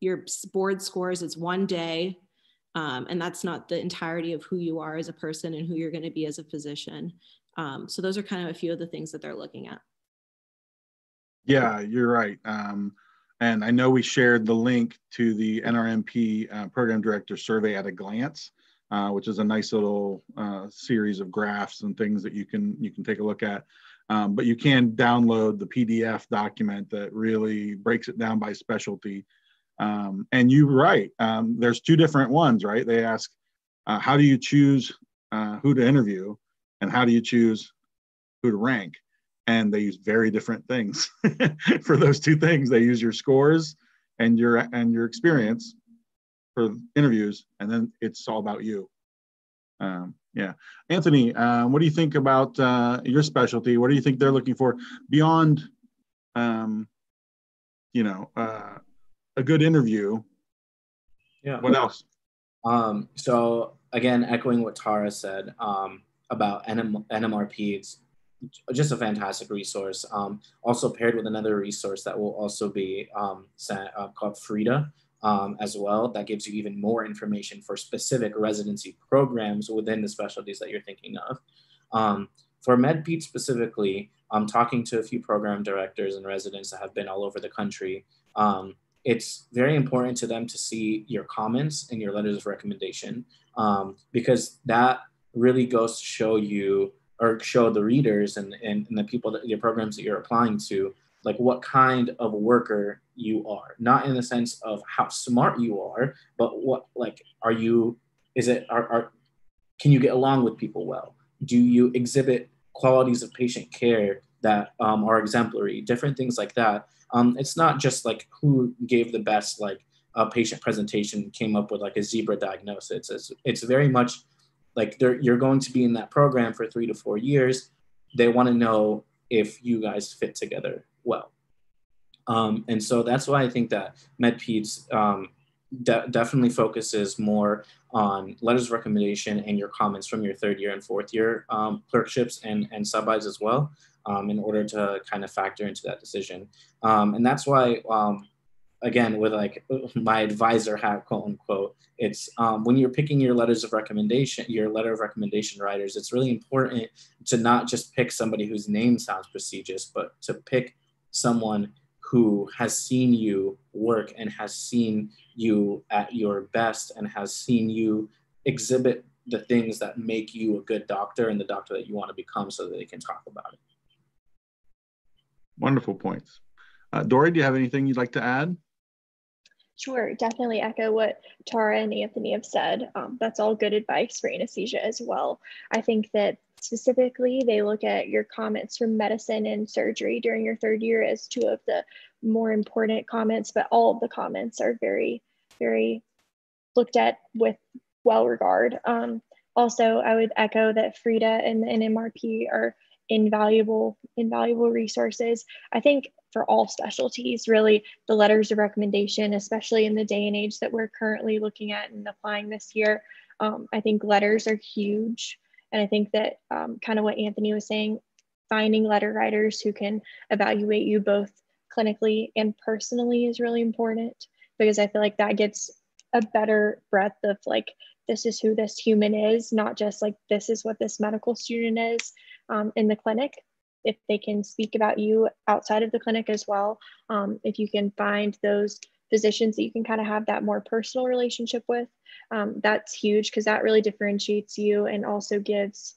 your board scores, it's one day. Um, and that's not the entirety of who you are as a person and who you're going to be as a physician. Um, so those are kind of a few of the things that they're looking at. Yeah, you're right. Um, and I know we shared the link to the NRMP uh, program director survey at a glance, uh, which is a nice little uh, series of graphs and things that you can you can take a look at. Um, but you can download the PDF document that really breaks it down by specialty. Um, and you're right. Um, there's two different ones, right? They ask, uh, how do you choose uh, who to interview, and how do you choose who to rank? And they use very different things for those two things. They use your scores and your and your experience for interviews and then it's all about you. Um, yeah. Anthony uh, what do you think about uh, your specialty? What do you think they're looking for beyond um, you know uh, a good interview? Yeah. What else? Um, so again echoing what tara said um, about NM, nmrp it's just a fantastic resource. Um, also paired with another resource that will also be um, sent, uh, called FREIDA um, as well. That gives you even more information for specific residency programs within the specialties that you're thinking of. Um, for MedPeds specifically, I'm talking to a few program directors and residents that have been all over the country. Um, it's very important to them to see your comments and your letters of recommendation um, because that really goes to show you or show the readers and, and, and the people that your programs that you're applying to like what kind of worker you are. Not in the sense of how smart you are but what like are you is it are, are can you get along with people well? Do you exhibit qualities of patient care that um, are exemplary? Different things like that. Um, it's not just like who gave the best like uh, patient presentation came up with like a zebra diagnosis. It's, it's very much like you're going to be in that program for three to four years they want to know if you guys fit together well. Um, and so that's why I think that MedPeds um, de- definitely focuses more on letters of recommendation and your comments from your third year and fourth year um, clerkships and, and sub-Is as well um, in order to kind of factor into that decision. Um, and that's why um, again with like my advisor hat quote unquote it's um, when you're picking your letters of recommendation your letter of recommendation writers it's really important to not just pick somebody whose name sounds prestigious but to pick someone who has seen you work and has seen you at your best and has seen you exhibit the things that make you a good doctor and the doctor that you want to become so that they can talk about it. Wonderful points. Uh, dory do you have anything you'd like to add Sure, definitely echo what Tara and Anthony have said. Um, that's all good advice for anesthesia as well. I think that specifically they look at your comments from medicine and surgery during your third year as two of the more important comments, but all of the comments are very, very looked at with well regard. Um, also, I would echo that FREIDA and the NMRP are invaluable, invaluable resources. I think for all specialties, really, the letters of recommendation, especially in the day and age that we're currently looking at and applying this year. Um, I think letters are huge. And I think that um, kind of what Anthony was saying, finding letter writers who can evaluate you both clinically and personally is really important because I feel like that gets a better breadth of like, this is who this human is, not just like, this is what this medical student is um, in the clinic if they can speak about you outside of the clinic as well. Um, if you can find those physicians that you can kind of have that more personal relationship with, um, that's huge because that really differentiates you and also gives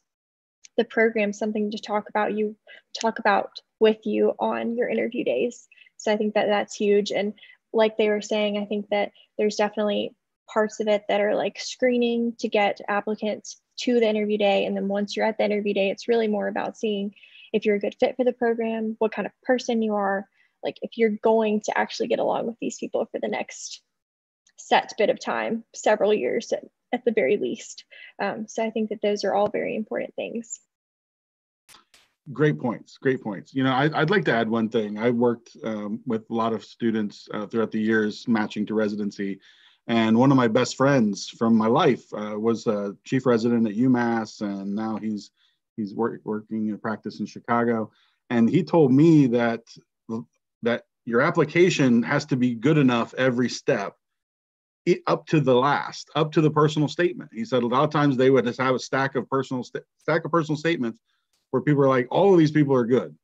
the program something to talk about you, talk about with you on your interview days. So I think that that's huge. And like they were saying, I think that there's definitely parts of it that are like screening to get applicants to the interview day. And then once you're at the interview day, it's really more about seeing if you're a good fit for the program, what kind of person you are, like if you're going to actually get along with these people for the next set bit of time, several years at, at the very least. Um, so I think that those are all very important things. Great points. Great points. You know, I, would like to add one thing. I worked um, with a lot of students uh, throughout the years matching to residency. And one of my best friends from my life uh, was a chief resident at UMass, and now he's He's work, working in practice in Chicago, and he told me that that your application has to be good enough every step up to the last, up to the personal statement. He said a lot of times they would just have a stack of personal st- stack of personal statements where people are like, all of these people are good.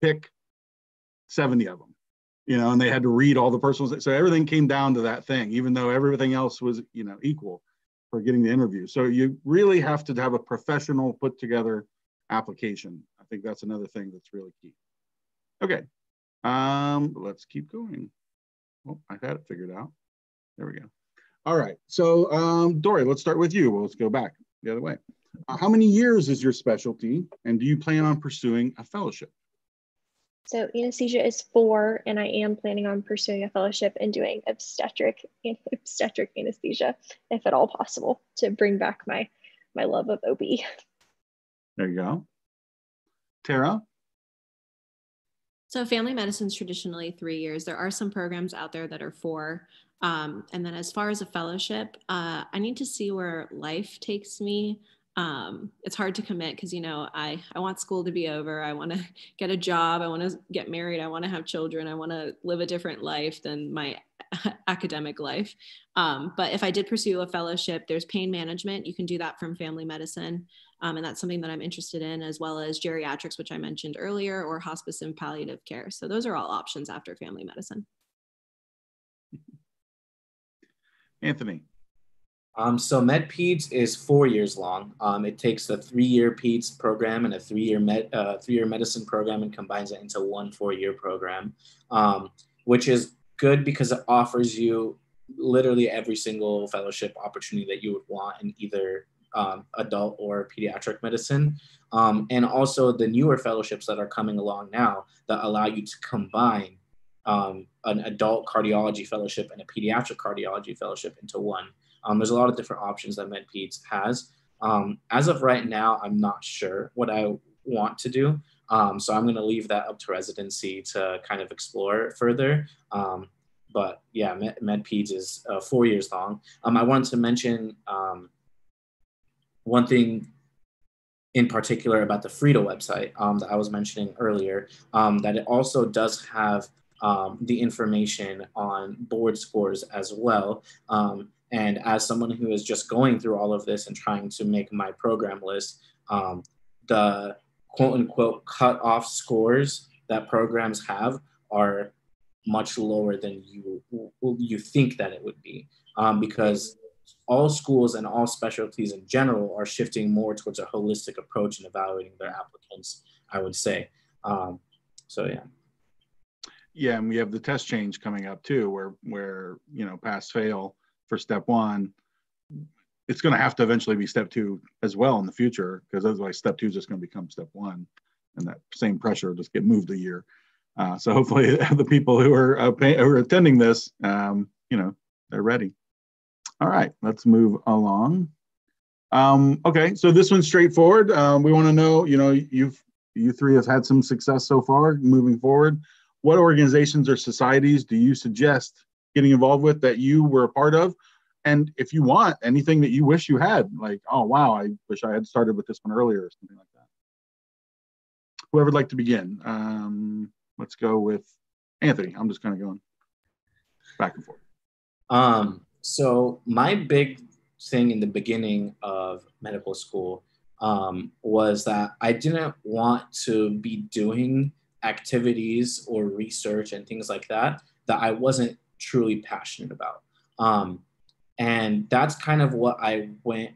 Pick 70 of them, you know, and they had to read all the personal. So everything came down to that thing, even though everything else was, you know, equal for getting the interview. So you really have to have a professional put together application. I think that's another thing that's really key. Okay, um, let's keep going. Oh, I had it figured out. There we go. All right, so um, Dory, let's start with you. Well, let's go back the other way. Uh, how many years is your specialty and do you plan on pursuing a fellowship? So anesthesia is four, and I am planning on pursuing a fellowship and doing obstetric and obstetric anesthesia, if at all possible, to bring back my my love of OB. There you go. Tara? So family medicine is traditionally three years. There are some programs out there that are four. Um, and then as far as a fellowship, uh, I need to see where life takes me um, it's hard to commit because you know I I want school to be over. I want to get a job. I want to get married. I want to have children. I want to live a different life than my academic life. Um, but if I did pursue a fellowship, there's pain management. You can do that from family medicine, um, and that's something that I'm interested in, as well as geriatrics, which I mentioned earlier, or hospice and palliative care. So those are all options after family medicine. Anthony. Um, so MedPeds is four years long. Um, it takes a three-year Peds program and a three-year med, uh, three-year medicine program and combines it into one four-year program, um, which is good because it offers you literally every single fellowship opportunity that you would want in either um, adult or pediatric medicine. Um, and also the newer fellowships that are coming along now that allow you to combine um, an adult cardiology fellowship and a pediatric cardiology fellowship into one. Um, there's a lot of different options that MedPeds has. Um, as of right now, I'm not sure what I want to do. Um, so I'm going to leave that up to residency to kind of explore further. Um, but yeah, Med- MedPeds is uh, four years long. Um, I wanted to mention um, one thing in particular about the FREIDA website that I was mentioning earlier, that it also does have um, the information on board scores as well. Um, and as someone who is just going through all of this and trying to make my program list, um, the quote unquote cutoff scores that programs have are much lower than you you think that it would be. Um, because all schools and all specialties in general are shifting more towards a holistic approach in evaluating their applicants i would say. Um, so yeah. Yeah and we have the test change coming up too where where you know pass fail for step one it's going to have to eventually be step two as well in the future because otherwise step two is just going to become step one and that same pressure just get moved a year. Uh, so hopefully the people who are uh, pay, who are attending this um, you know they're ready. All right let's move along. Um, okay so this one's straightforward. Um, we want to know you know you've you three have had some success so far moving forward. What organizations or societies do you suggest getting involved with that you were a part of. And if you want anything that you wish you had like oh wow i wish i had started with this one earlier or something like that. Whoever would like to begin? Um, let's go with anthony. I'm just kind of going back and forth. Um, so my big thing in the beginning of medical school um, was that i didn't want to be doing activities or research and things like that that I wasn't truly passionate about. Um, and that's kind of what I went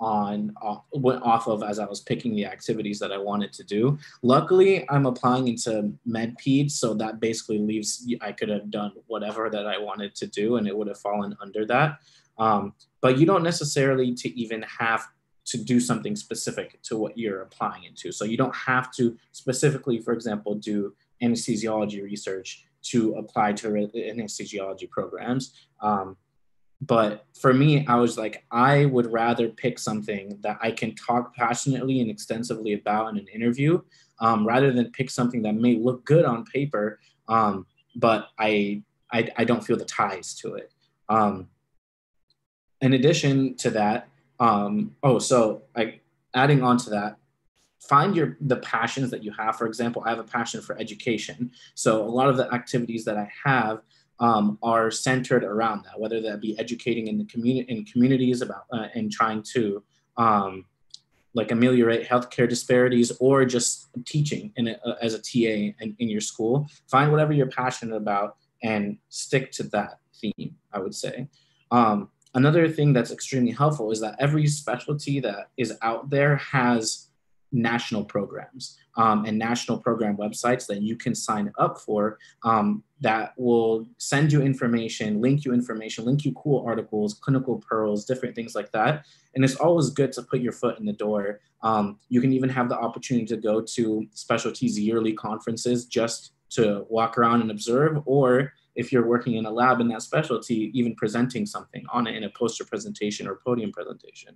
on off, went off of as I was picking the activities that I wanted to do. Luckily, I'm applying into MedPed, so that basically leaves I could have done whatever that I wanted to do, and it would have fallen under that. Um, but you don't necessarily to even have to do something specific to what you're applying into. So you don't have to specifically, for example, do anesthesiology research to apply to anesthesiology programs. Um, but for me, I was like, I would rather pick something that I can talk passionately and extensively about in an interview um, rather than pick something that may look good on paper, um, but I, I, I, don't feel the ties to it. Um, in addition to that, um, oh, so I adding on to that, find your the passions that you have. For example, I have a passion for education, so a lot of the activities that I have um, are centered around that, whether that be educating in the community in communities about uh, and trying to um, like ameliorate healthcare disparities or just teaching in a, uh, as a TA in, in your school. Find whatever you're passionate about and stick to that theme. I would say. Um, Another thing that's extremely helpful is that every specialty that is out there has national programs um, and national program websites that you can sign up for um, that will send you information, link you information, link you cool articles, clinical pearls, different things like that. And it's always good to put your foot in the door. Um, you can even have the opportunity to go to specialties yearly conferences just to walk around and observe, or if you're working in a lab in that specialty, even presenting something on it in a poster presentation or podium presentation.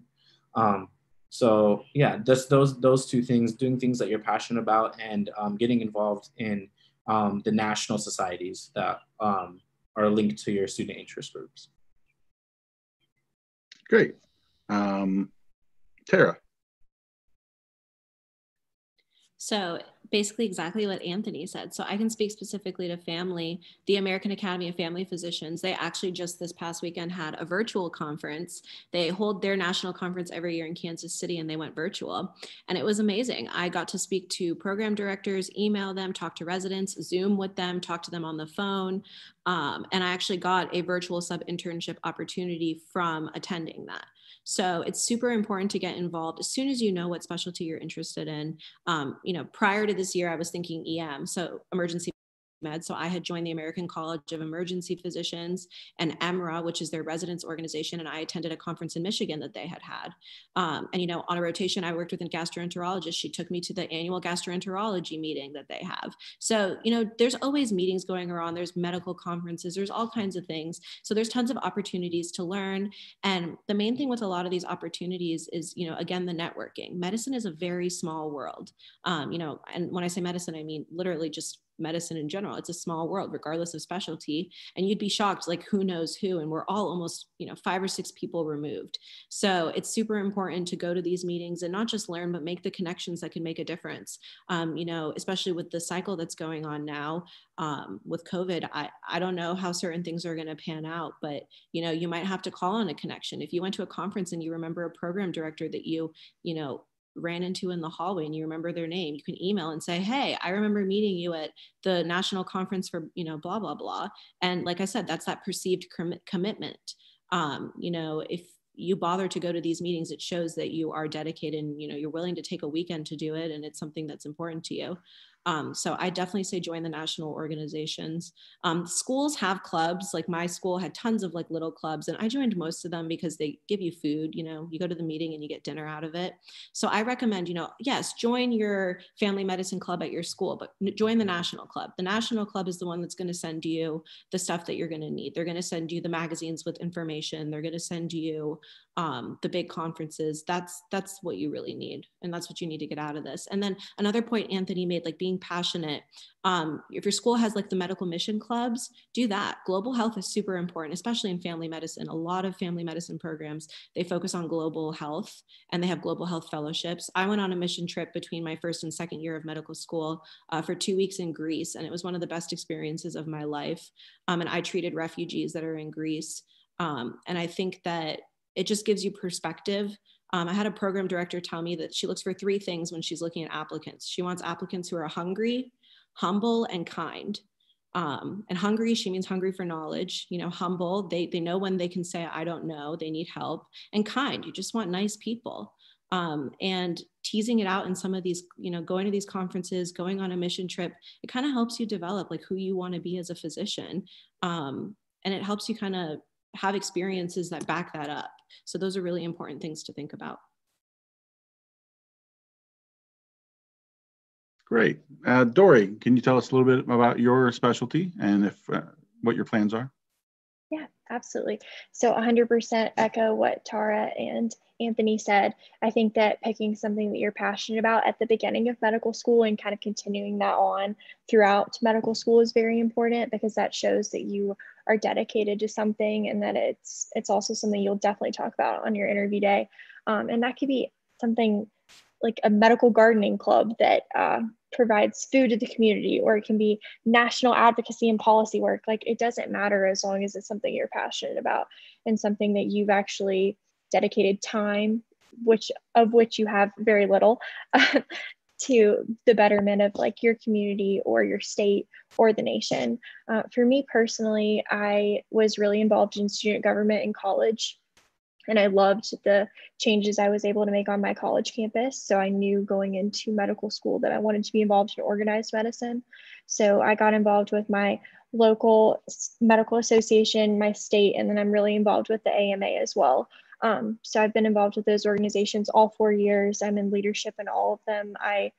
Um, so yeah, just those those two things, doing things that you're passionate about, and um, getting involved in um, the national societies that um, are linked to your student interest groups. Great, um, Tara. So basically exactly what Anthony said. So I can speak specifically to family. The American Academy of Family Physicians, they actually just this past weekend had a virtual conference. They hold their national conference every year in Kansas City and they went virtual. And it was amazing. I got to speak to program directors, email them, talk to residents, Zoom with them, talk to them on the phone. Um, and I actually got a virtual sub internship opportunity from attending that. So it's super important to get involved as soon as you know what specialty you're interested in. Um, you know, prior to this year, I was thinking EM, so emergency med. So I had joined the American College of Emergency Physicians and EMRA, which is their residence organization. And I attended a conference in Michigan that they had had. Um, and, you know, on a rotation, I worked with a gastroenterologist. She took me to the annual gastroenterology meeting that they have. So, you know, there's always meetings going around. There's medical conferences. There's all kinds of things. So there's tons of opportunities to learn. And the main thing with a lot of these opportunities is, you know, again, the networking. Medicine is a very small world. Um, you know, and when I say medicine, I mean literally just medicine in general. It's a small world regardless of specialty. And you'd be shocked like who knows who and we're all almost you know five or six people removed. So it's super important to go to these meetings and not just learn but make the connections that can make a difference. Um, you know especially with the cycle that's going on now um, with covid I, I don't know how certain things are going to pan out but you know you might have to call on a connection. If you went to a conference and you remember a program director that you you know ran into in the hallway and you remember their name you can email and say hey i remember meeting you at the national conference for you know blah blah blah. And like i said that's that perceived com- commitment. Um, you know if you bother to go to these meetings it shows that you are dedicated and you know you're willing to take a weekend to do it and it's something that's important to you um, so I definitely say join the national organizations. Um, schools have clubs, like my school had tons of like little clubs, and I joined most of them because they give you food. You know, you go to the meeting and you get dinner out of it. So I recommend, you know, yes, join your family medicine club at your school, but join the national club. The national club is the one that's going to send you the stuff that you're going to need. They're going to send you the magazines with information. They're going to send you um, the big conferences. That's that's what you really need, and that's what you need to get out of this. And then another point Anthony made, like being passionate. Um, if your school has like the medical mission clubs, do that. Global health is super important, especially in family medicine. A lot of family medicine programs, they focus on global health and they have global health fellowships. I went on a mission trip between my first and second year of medical school uh, for two weeks in Greece, and it was one of the best experiences of my life. Um, and I treated refugees that are in Greece. Um, and I think that it just gives you perspective um, I had a program director tell me that she looks for three things when she's looking at applicants. She wants applicants who are hungry, humble, and kind. Um, and hungry, she means hungry for knowledge. You know, humble, they, they know when they can say, I don't know, they need help. And kind, you just want nice people. Um, and teasing it out in some of these, you know, going to these conferences, going on a mission trip, it kind of helps you develop like who you want to be as a physician. Um, and it helps you kind of have experiences that back that up. So those are really important things to think about. Great. Uh, Dory, can you tell us a little bit about your specialty and if uh, what your plans are? Absolutely. So 100% echo what Tara and Anthony said. I think that picking something that you're passionate about at the beginning of medical school and kind of continuing that on throughout medical school is very important because that shows that you are dedicated to something and that it's it's also something you'll definitely talk about on your interview day um, and that could be something like a medical gardening club that uh, provides food to the community or it can be national advocacy and policy work like it doesn't matter as long as it's something you're passionate about and something that you've actually dedicated time which of which you have very little to the betterment of like your community or your state or the nation. Uh, for me personally, I was really involved in student government in college. And I loved the changes I was able to make on my college campus. So I knew going into medical school that I wanted to be involved in organized medicine. So I got involved with my local medical association, my state, and then I'm really involved with the AMA as well. Um, so I've been involved with those organizations all four years. I'm in leadership in all of them. I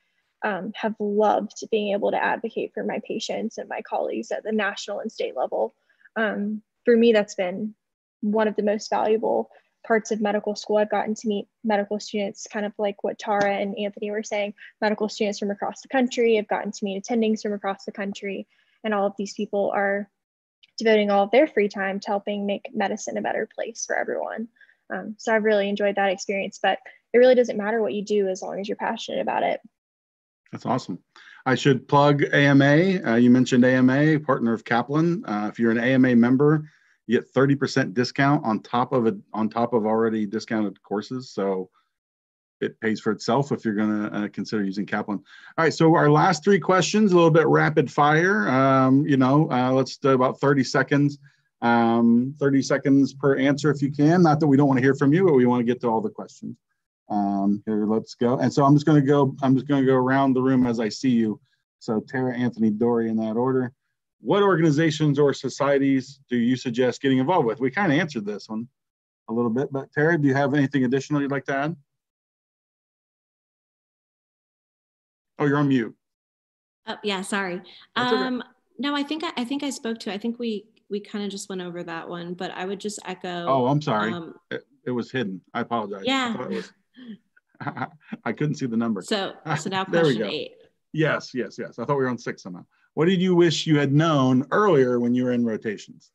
um, have loved being able to advocate for my patients and my colleagues at the national and state level. Um, for me, that's been one of the most valuable parts of medical school. I've gotten to meet medical students, kind of like what Tara and Anthony were saying, medical students from across the country. I've gotten to meet attendings from across the country. And all of these people are devoting all of their free time to helping make medicine a better place for everyone. Um, so I've really enjoyed that experience, but it really doesn't matter what you do as long as you're passionate about it. That's awesome. I should plug AMA. Uh, you mentioned AMA, partner of Kaplan. Uh, if you're an AMA member, you get 30% discount on top of it on top of already discounted courses. So it pays for itself if you're going to uh, consider using Kaplan. All right, so our last three questions, a little bit rapid fire. Um, you know, uh, let's do about 30 seconds, um, 30 seconds per answer if you can. Not that we don't want to hear from you, but we want to get to all the questions. Um, here, let's go. And so I'm just going to go. I'm just going to go around the room as I see you. So Tara, Anthony, Dory, in that order. What organizations or societies do you suggest getting involved with? We kind of answered this one a little bit, but Tara, do you have anything additional you'd like to add? Oh, you're on mute. Oh, yeah, sorry. Um, okay. No, I think I, I, think I spoke to. I think we we kind of just went over that one, but I would just echo. Oh, I'm sorry. Um, it, it, was hidden. I apologize. Yeah. I, was, I, couldn't see the number. So so now question eight. Yes, yes, yes. I thought we were on six somehow. What did you wish you had known earlier when you were in rotations?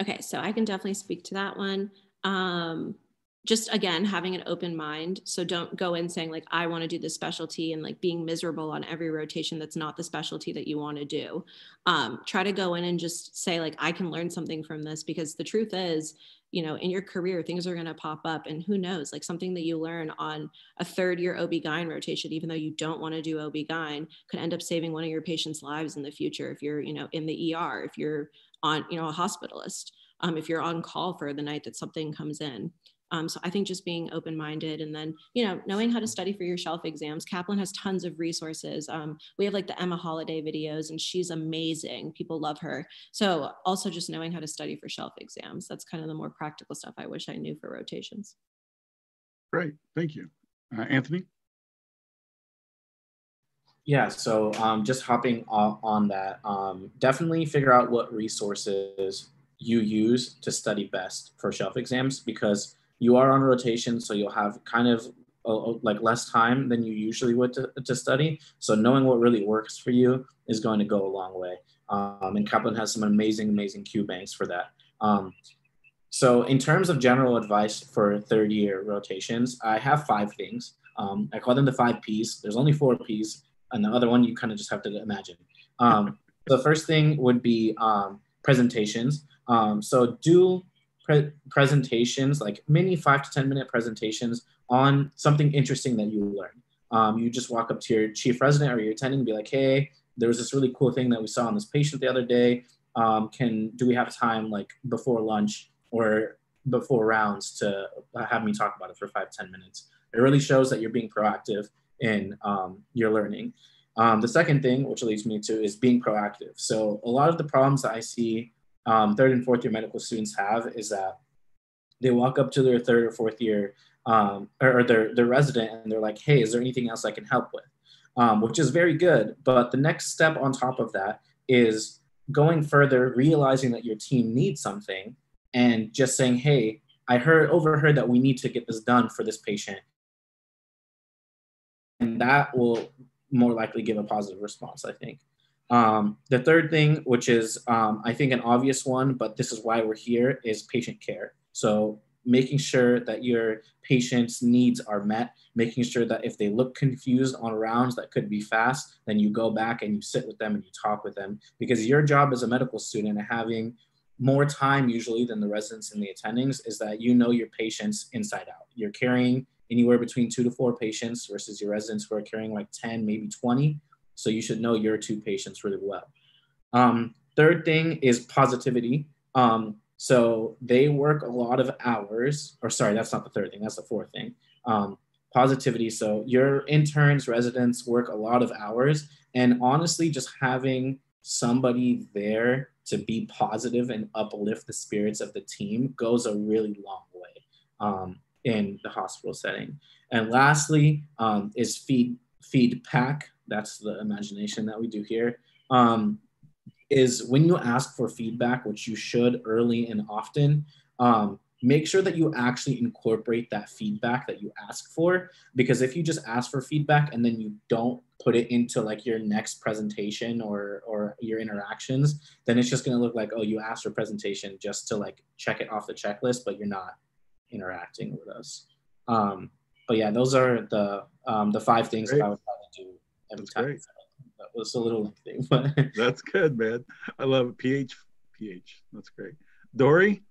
Okay, so I can definitely speak to that one. Um, just again having an open mind. So don't go in saying like i want to do this specialty and like being miserable on every rotation that's not the specialty that you want to do. Um, try to go in and just say like i can learn something from this because the truth is you know in your career things are going to pop up and who knows like something that you learn on a third year ob-gyn rotation even though you don't want to do ob-gyn could end up saving one of your patients lives in the future if you're you know in the er if you're on you know a hospitalist um, if you're on call for the night that something comes in um, so I think just being open minded and then, you know, knowing how to study for your shelf exams. Kaplan has tons of resources. Um, we have like the Emma Holliday videos, and she's amazing. People love her. So also just knowing how to study for shelf exams. That's kind of the more practical stuff I wish I knew for rotations. Great. Thank you. Uh, Anthony? Yeah, so um, just hopping on that, um, definitely figure out what resources you use to study best for shelf exams because you are on rotation, so you'll have kind of uh, like less time than you usually would to, to study. So knowing what really works for you is going to go a long way. Um, and Kaplan has some amazing, amazing Q banks for that. Um, so in terms of general advice for third year rotations, I have five things. Um, I call them the five P's. There's only four P's, and the other one you kind of just have to imagine. Um, the first thing would be um, presentations. Um, so do pre- presentations, like mini five to 10 minute presentations on something interesting that you learned. Um, you just walk up to your chief resident or your attending and be like, hey, there was this really cool thing that we saw on this patient the other day. Um, can do we have time like before lunch or before rounds to have me talk about it for five ten minutes? It really shows that you're being proactive in um, your learning. Um, the second thing, which leads me to, is being proactive. So a lot of the problems that I see um, third and fourth year medical students have is that they walk up to their third or fourth year um, or, their, their resident and they're like, hey, is there anything else I can help with? Um, which is very good. But the next step on top of that is going further, realizing that your team needs something and just saying, hey, I heard overheard that we need to get this done for this patient. And that will more likely give a positive response, I think. Um, the third thing, which is um, I think an obvious one, but this is why we're here, is patient care. So making sure that your patient's needs are met, making sure that if they look confused on rounds that could be fast, then you go back and you sit with them and you talk with them. Because your job as a medical student and having more time usually than the residents and the attendings is that you know your patients inside out. You're carrying anywhere between two to four patients versus your residents who are carrying like 10, maybe 20. So you should know your two patients really well. Um, third thing is positivity. Um, so they work a lot of hours, or sorry, that's not the third thing, that's the fourth thing. Um, positivity. So your interns, residents work a lot of hours. And honestly, just having somebody there to be positive and uplift the spirits of the team goes a really long way um, in the hospital setting. And lastly um, is feed feedback that's the imagination that we do here. Um, is when you ask for feedback, which you should early and often, um, make sure that you actually incorporate that feedback that you ask for. Because if you just ask for feedback and then you don't put it into like your next presentation or or your interactions, then it's just gonna look like, oh, you asked for presentation just to like check it off the checklist, but you're not interacting with us. Um, but yeah, those are the um, the five things that I would every That's time. great. So that was a little thing, but That's good, man. I love it. PH, PH. That's great. Dory?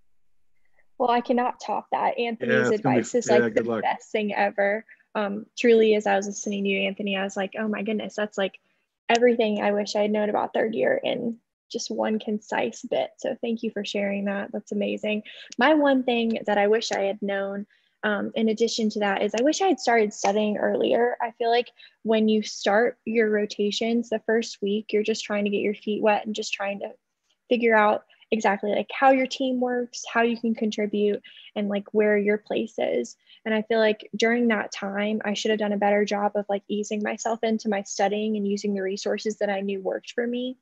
Well, I cannot top that. Anthony's it's gonna be- advice is yeah, like the luck. best thing ever. Um, truly, as I was listening to you, Anthony, I was like, oh my goodness, that's like everything I wish I had known about third year in just one concise bit. So thank you for sharing that. That's amazing. My one thing that I wish I had known, um, in addition to that, is I wish I had started studying earlier. I feel like when you start your rotations the first week, you're just trying to get your feet wet and just trying to figure out exactly like how your team works, how you can contribute, and like where your place is. And I feel like during that time, I should have done a better job of like easing myself into my studying and using the resources that I knew worked for me.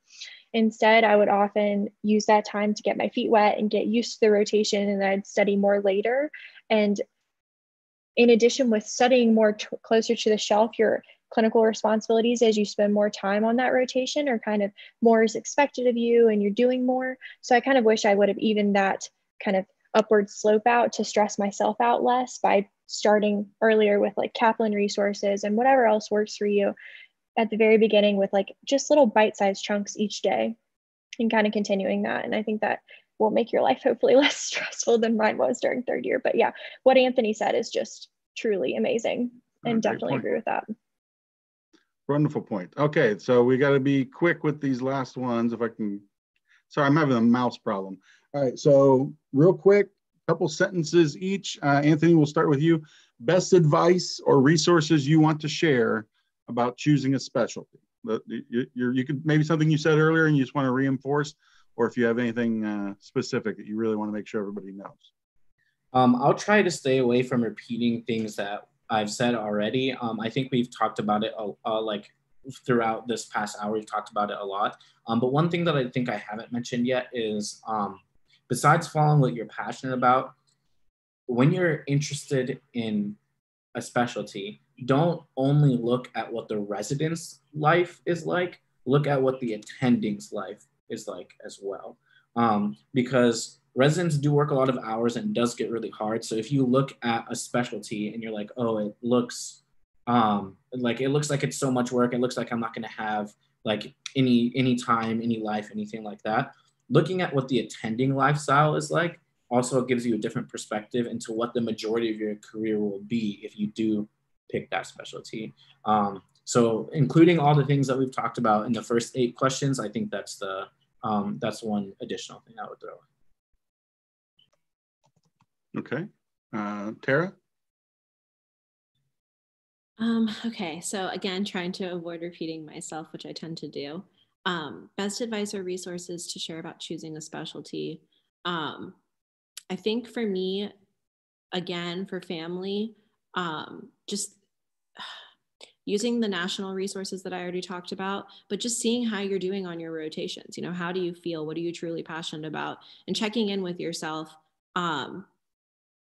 Instead, I would often use that time to get my feet wet and get used to the rotation, and I'd study more later. And in addition, with studying more t- closer to the shelf, your clinical responsibilities as you spend more time on that rotation are kind of more is expected of you and you're doing more. So I kind of wish I would have even that kind of upward slope out to stress myself out less by starting earlier with like Kaplan resources and whatever else works for you at the very beginning with like just little bite-sized chunks each day and kind of continuing that. And I think that will make your life hopefully less stressful than mine was during third year. But yeah, what Anthony said is just truly amazing Uh, and great definitely agree with that. Wonderful point. Okay, so we got to be quick with these last ones. If I can, sorry, I'm having a mouse problem. All right, so real quick, couple sentences each. Uh, Anthony, we'll start with you. Best advice or resources you want to share about choosing a specialty. You, you, you could maybe something you said earlier and you just want to reinforce, or if you have anything uh, specific that you really want to make sure everybody knows. Um, I'll try to stay away from repeating things that I've said already. Um, I think we've talked about it uh, like throughout this past hour. We've talked about it a lot. Um, but one thing that I think I haven't mentioned yet is um, besides following what you're passionate about, when you're interested in a specialty, don't only look at what the resident's life is like. Look at what the attending's life is like as well, um, because residents do work a lot of hours and does get really hard. So if you look at a specialty and you're like, oh, it looks um, like it looks like it's so much work. It looks like I'm not going to have like any any time, any life, anything like that. Looking at what the attending lifestyle is like also gives you a different perspective into what the majority of your career will be if you do pick that specialty. Um, so including all the things that we've talked about in the first eight questions, I think that's the um, that's one additional thing I would throw. Okay, uh, Tara. Um, okay, so again, trying to avoid repeating myself, which I tend to do. Um, best advice or resources to share about choosing a specialty. Um, I think for me, again, for family, um, just using the national resources that I already talked about, but just seeing how you're doing on your rotations. You know, how do you feel? What are you truly passionate about? And checking in with yourself. Um,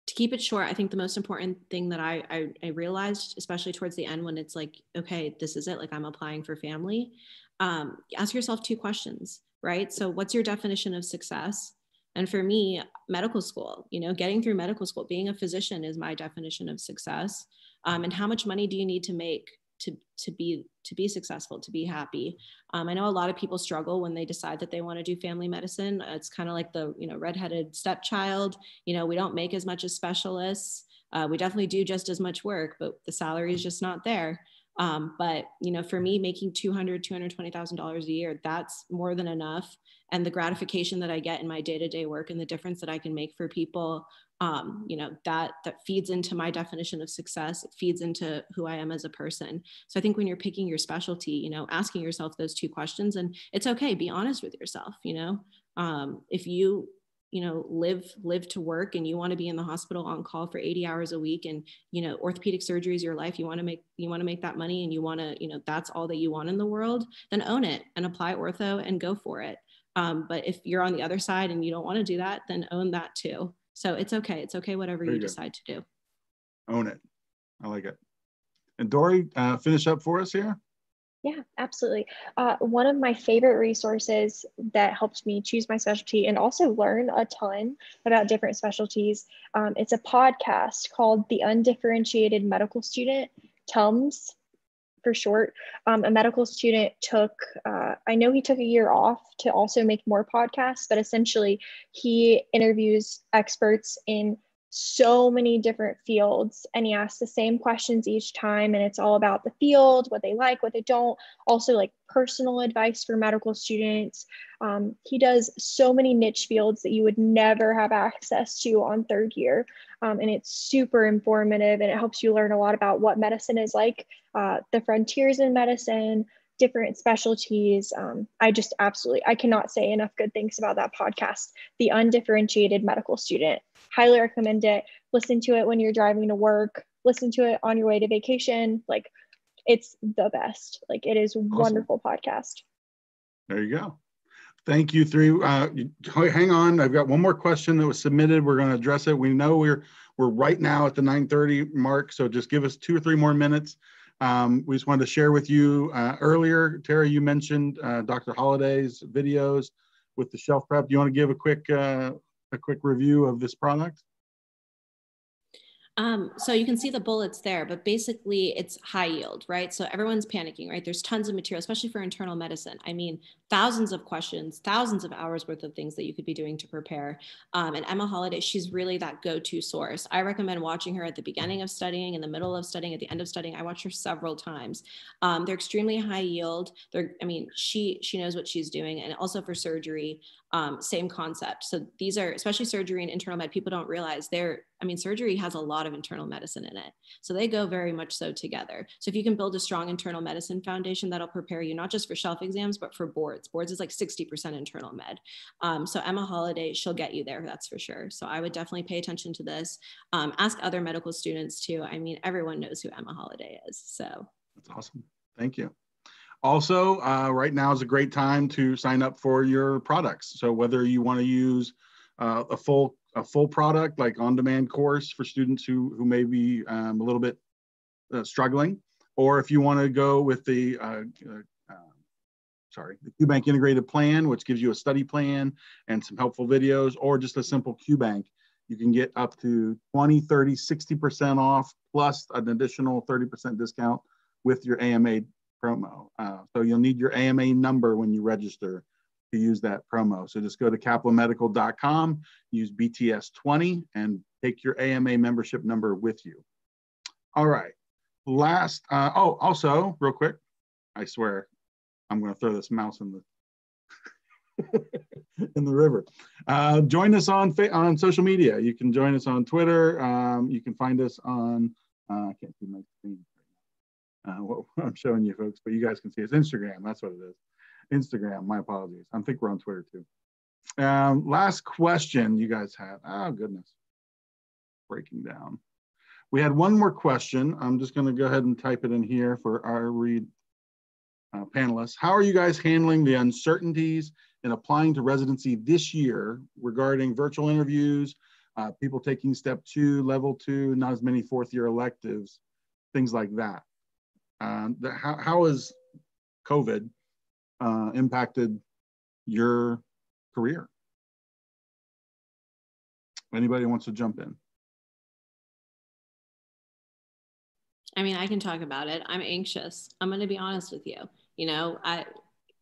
to keep it short, I think the most important thing that I, I, I realized, especially towards the end when it's like, okay, this is it, like I'm applying for family, um, ask yourself two questions, right? So, what's your definition of success? And for me, medical school, you know, getting through medical school, being a physician is my definition of success. Um, and how much money do you need to make to, to be to be successful, to be happy? Um, I know a lot of people struggle when they decide that they want to do family medicine. It's kind of like the you know redheaded stepchild. You know, we don't make as much as specialists. Uh, we definitely do just as much work, but the salary is just not there. Um, but you know, for me, making 200, 220,000 dollars a year, that's more than enough. And the gratification that I get in my day-to-day work and the difference that I can make for people, um, you know, that that feeds into my definition of success. It feeds into who I am as a person. So I think when you're picking your specialty, you know, asking yourself those two questions, and it's okay, be honest with yourself. You know, um, if you you know live live to work and you want to be in the hospital on call for 80 hours a week and you know orthopedic surgery is your life you want to make you want to make that money and you want to you know that's all that you want in the world then own it and apply ortho and go for it um, but if you're on the other side and you don't want to do that then own that too so it's okay it's okay whatever you decide to do Own it. I like it. And Dory, uh, finish up for us here. Yeah, absolutely. Uh, one of my favorite resources that helped me choose my specialty and also learn a ton about different specialties. Um, it's a podcast called The Undifferentiated Medical Student, TUMS. for short. Um, a medical student took, uh, I know he took a year off to also make more podcasts, but essentially he interviews experts in so many different fields and he asks the same questions each time and it's all about the field what they like what they don't. Also like personal advice for medical students. Um, he does so many niche fields that you would never have access to on third year. Um, and it's super informative and it helps you learn a lot about what medicine is like uh, the frontiers in medicine different specialties. Um, I just absolutely, I cannot say enough good things about that podcast, The Undifferentiated Medical Student. Highly recommend it. Listen to it when you're driving to work, listen to it on your way to vacation. Like it's the best. Like it is awesome. wonderful podcast. There you go. Thank you, three. Uh, hang on, I've got one more question that was submitted. We're going to address it. We know we're we're right now at the 9:30 mark, so just give us two or three more minutes. Um, we just wanted to share with you uh, earlier, Tara, you mentioned uh, Dr. Holliday's videos with the shelf prep. Do you want to give a quick, uh, a quick review of this product? Um, so you can see the bullets there, but basically it's high yield, right? So everyone's panicking, right? There's tons of material, especially for internal medicine. I mean, thousands of questions, thousands of hours worth of things that you could be doing to prepare. Um, and Emma Holliday, she's really that go-to source. I recommend watching her at the beginning of studying, in the middle of studying, at the end of studying. I watch her several times. Um, they're extremely high yield. They're, I mean, she she knows what she's doing, and also for surgery, um, same concept. So these are, especially surgery and internal med, people don't realize they're, I mean, surgery has a lot of internal medicine in it. So they go very much so together. So if you can build a strong internal medicine foundation, that'll prepare you not just for shelf exams, but for boards. Boards is like 60% internal med. Um, so Emma Holliday, she'll get you there, that's for sure. So I would definitely pay attention to this. Um, ask other medical students too. I mean, everyone knows who Emma Holliday is. So that's awesome. Thank you. Also, uh, right now is a great time to sign up for your products. So whether you want to use uh, a full a full product like on-demand course for students who who may be um, a little bit uh, struggling, or if you want to go with the uh, uh, uh, sorry the QBank integrated plan, which gives you a study plan and some helpful videos, or just a simple QBank, you can get up to 20, 30, 60% off plus an additional 30% discount with your AMA promo. Uh, so you'll need your AMA number when you register to use that promo. So just go to kaplanmedical.com, use BTS20, and take your AMA membership number with you. All right. Last, uh, oh, also, real quick, I swear, I'm going to throw this mouse in the in the river. Uh, join us on on social media. You can join us on Twitter. Um, you can find us on. Uh, I can't see my screen what I'm showing you folks, but you guys can see it's Instagram. That's what it is. Instagram. My apologies. I think we're on Twitter too. Um, last question you guys had. Oh goodness, breaking down. We had one more question. I'm just going to go ahead and type it in here for our read uh, panelists. How are you guys handling the uncertainties in applying to residency this year regarding virtual interviews, uh, people taking step two, level two, not as many fourth year electives, things like that? The, how, how has COVID uh, impacted your career? Anybody wants to jump in? I mean, I can talk about it. I'm anxious. I'm going to be honest with you. You know, I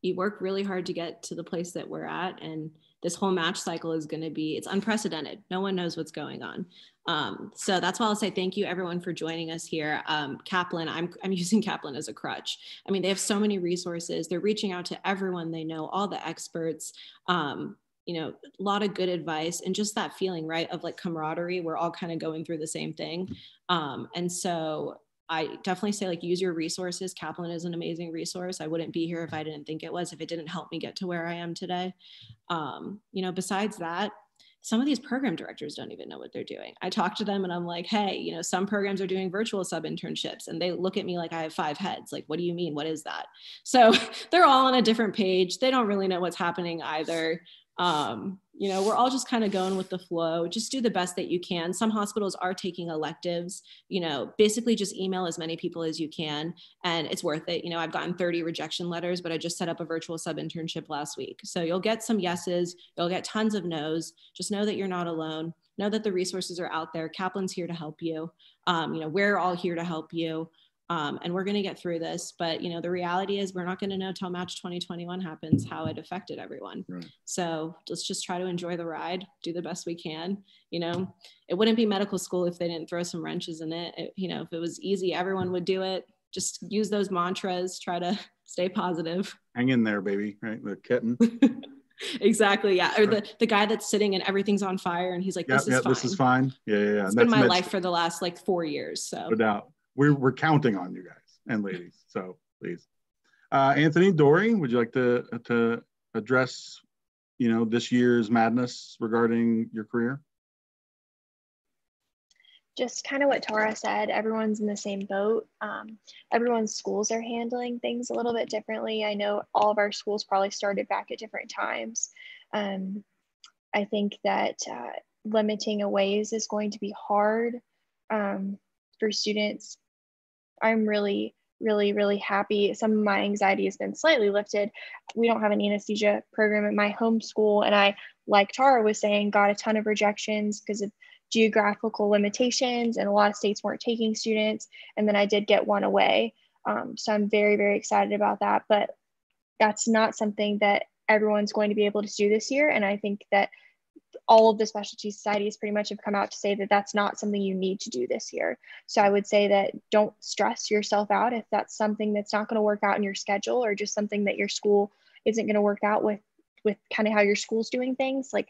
you work really hard to get to the place that we're at, and this whole match cycle is going to be it's unprecedented. No one knows what's going on. Um, so that's why i'll say thank you everyone for joining us here. Um, kaplan I'm, I'm using kaplan as a crutch. I mean they have so many resources. They're reaching out to everyone they know all the experts. Um, you know a lot of good advice and just that feeling right of like camaraderie. We're all kind of going through the same thing. Um, and so I definitely say like use your resources. Kaplan is an amazing resource. I wouldn't be here if I didn't think it was, if it didn't help me get to where I am today. Um, you know, besides that, some of these program directors don't even know what they're doing. I talk to them and I'm like, hey, you know, some programs are doing virtual sub internships and they look at me like I have five heads. Like, what do you mean? What is that? So they're all on a different page. They don't really know what's happening either. Um, you know, we're all just kind of going with the flow. Just do the best that you can. Some hospitals are taking electives, you know, basically just email as many people as you can and it's worth it. You know, I've gotten 30 rejection letters, but I just set up a virtual sub internship last week. So you'll get some yeses, you'll get tons of nos. Just know that you're not alone. Know that the resources are out there. Kaplan's here to help you. Um, you know, we're all here to help you. Um, and we're going to get through this. But you know, the reality is we're not going to know till Match 2021 happens how it affected everyone. Right. So let's just try to enjoy the ride, do the best we can. You know, it wouldn't be medical school if they didn't throw some wrenches in it. it you know, if it was easy, everyone would do it. Just use those mantras. Try to stay positive. Hang in there, baby. Right, the kitten. exactly. Yeah. Or the, the guy that's sitting and everything's on fire and he's like, this yeah, is fine. This is fine. Yeah, yeah, yeah. It's been my life for the last like four years. So no doubt. We're we're counting on you guys and ladies. So please. Uh, Anthony, Dory, would you like to to address, you know, this year's madness regarding your career? just kind of what Tara said, everyone's in the same boat. Um, everyone's schools are handling things a little bit differently. I know all of our schools probably started back at different times. Um, I think that uh, limiting aways is going to be hard um, for students. I'm really, really, really happy. Some of my anxiety has been slightly lifted. We don't have an anesthesia program at my home school. And I, like Tara was saying, got a ton of rejections because of geographical limitations and a lot of states weren't taking students. And then I did get one away. Um, so I'm very, very excited about that. But that's not something that everyone's going to be able to do this year. And I think that all of the specialty societies pretty much have come out to say that that's not something you need to do this year. So I would say that don't stress yourself out if that's something that's not going to work out in your schedule or just something that your school isn't going to work out with with kind of how your school's doing things. Like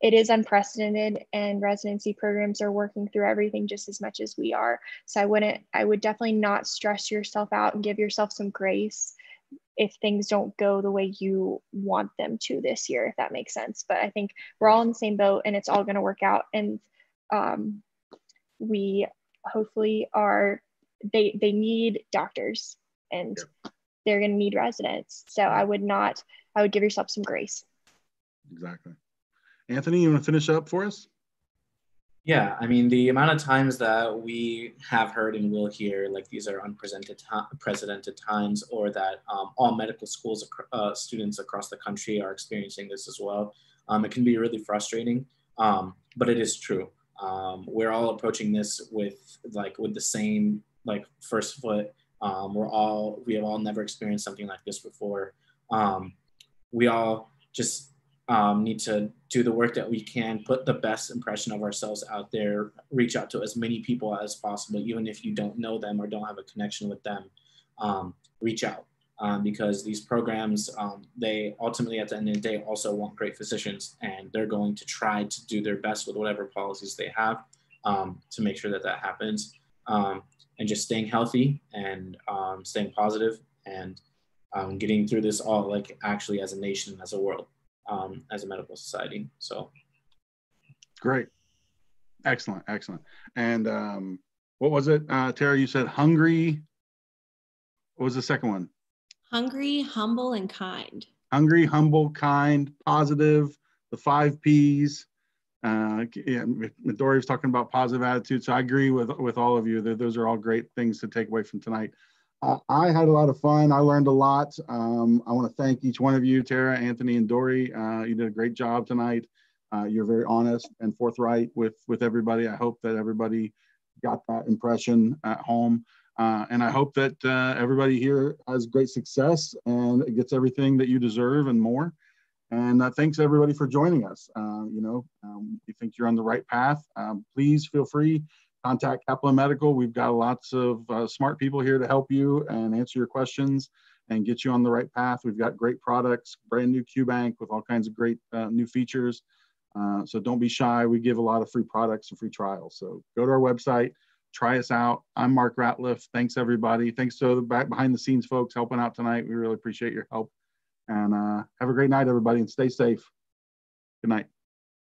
it is unprecedented and residency programs are working through everything just as much as we are so i wouldn't i would definitely not stress yourself out and give yourself some grace if things don't go the way you want them to this year if that makes sense. But i think we're all in the same boat and it's all going to work out. And um, we hopefully are they they need doctors and they're going to need residents. So i would not i would give yourself some grace. Exactly. Anthony, you want to finish up for us? Yeah, I mean, the amount of times that we have heard and will hear, like these are unprecedented times, or that um, all medical schools uh, students across the country are experiencing this as well, um, it can be really frustrating. Um, but it is true. Um, we're all approaching this with like with the same like first foot. Um, we're all we have all never experienced something like this before. Um, we all just um, need to do the work that we can, put the best impression of ourselves out there, reach out to as many people as possible, even if you don't know them or don't have a connection with them. Um, reach out um, because these programs, um, they ultimately at the end of the day also want great physicians and they're going to try to do their best with whatever policies they have um, to make sure that that happens. Um, and just staying healthy and staying positive and getting through this all like actually as a nation, as a world um, as a medical society. So great. Excellent. Excellent. And um, what was it, uh, Tara? You said hungry. What was the second one? Hungry, humble, and kind. Hungry, humble, kind, positive, the five P's. Uh, yeah, Midori was talking about positive attitude. So I agree with, with all of you that those are all great things to take away from tonight. Uh, I had a lot of fun. I learned a lot. Um, I want to thank each one of you, Tara, Anthony, and Dory. Uh, you did a great job tonight. Uh, you're very honest and forthright with with everybody. I hope that everybody got that impression at home, uh, and I hope that uh, everybody here has great success and gets everything that you deserve and more. And uh, thanks everybody for joining us. you know, um, you think you're on the right path. Um, please feel free contact Kaplan Medical. We've got lots of uh, smart people here to help you and answer your questions and get you on the right path. We've got great products, brand new QBank with all kinds of great uh, new features. Uh, so don't be shy. We give a lot of free products and free trials. So go to our website, try us out. I'm Mark Ratliff. Thanks everybody. Thanks to the back behind the scenes folks helping out tonight. We really appreciate your help. And uh, have a great night, everybody, and stay safe. Good night.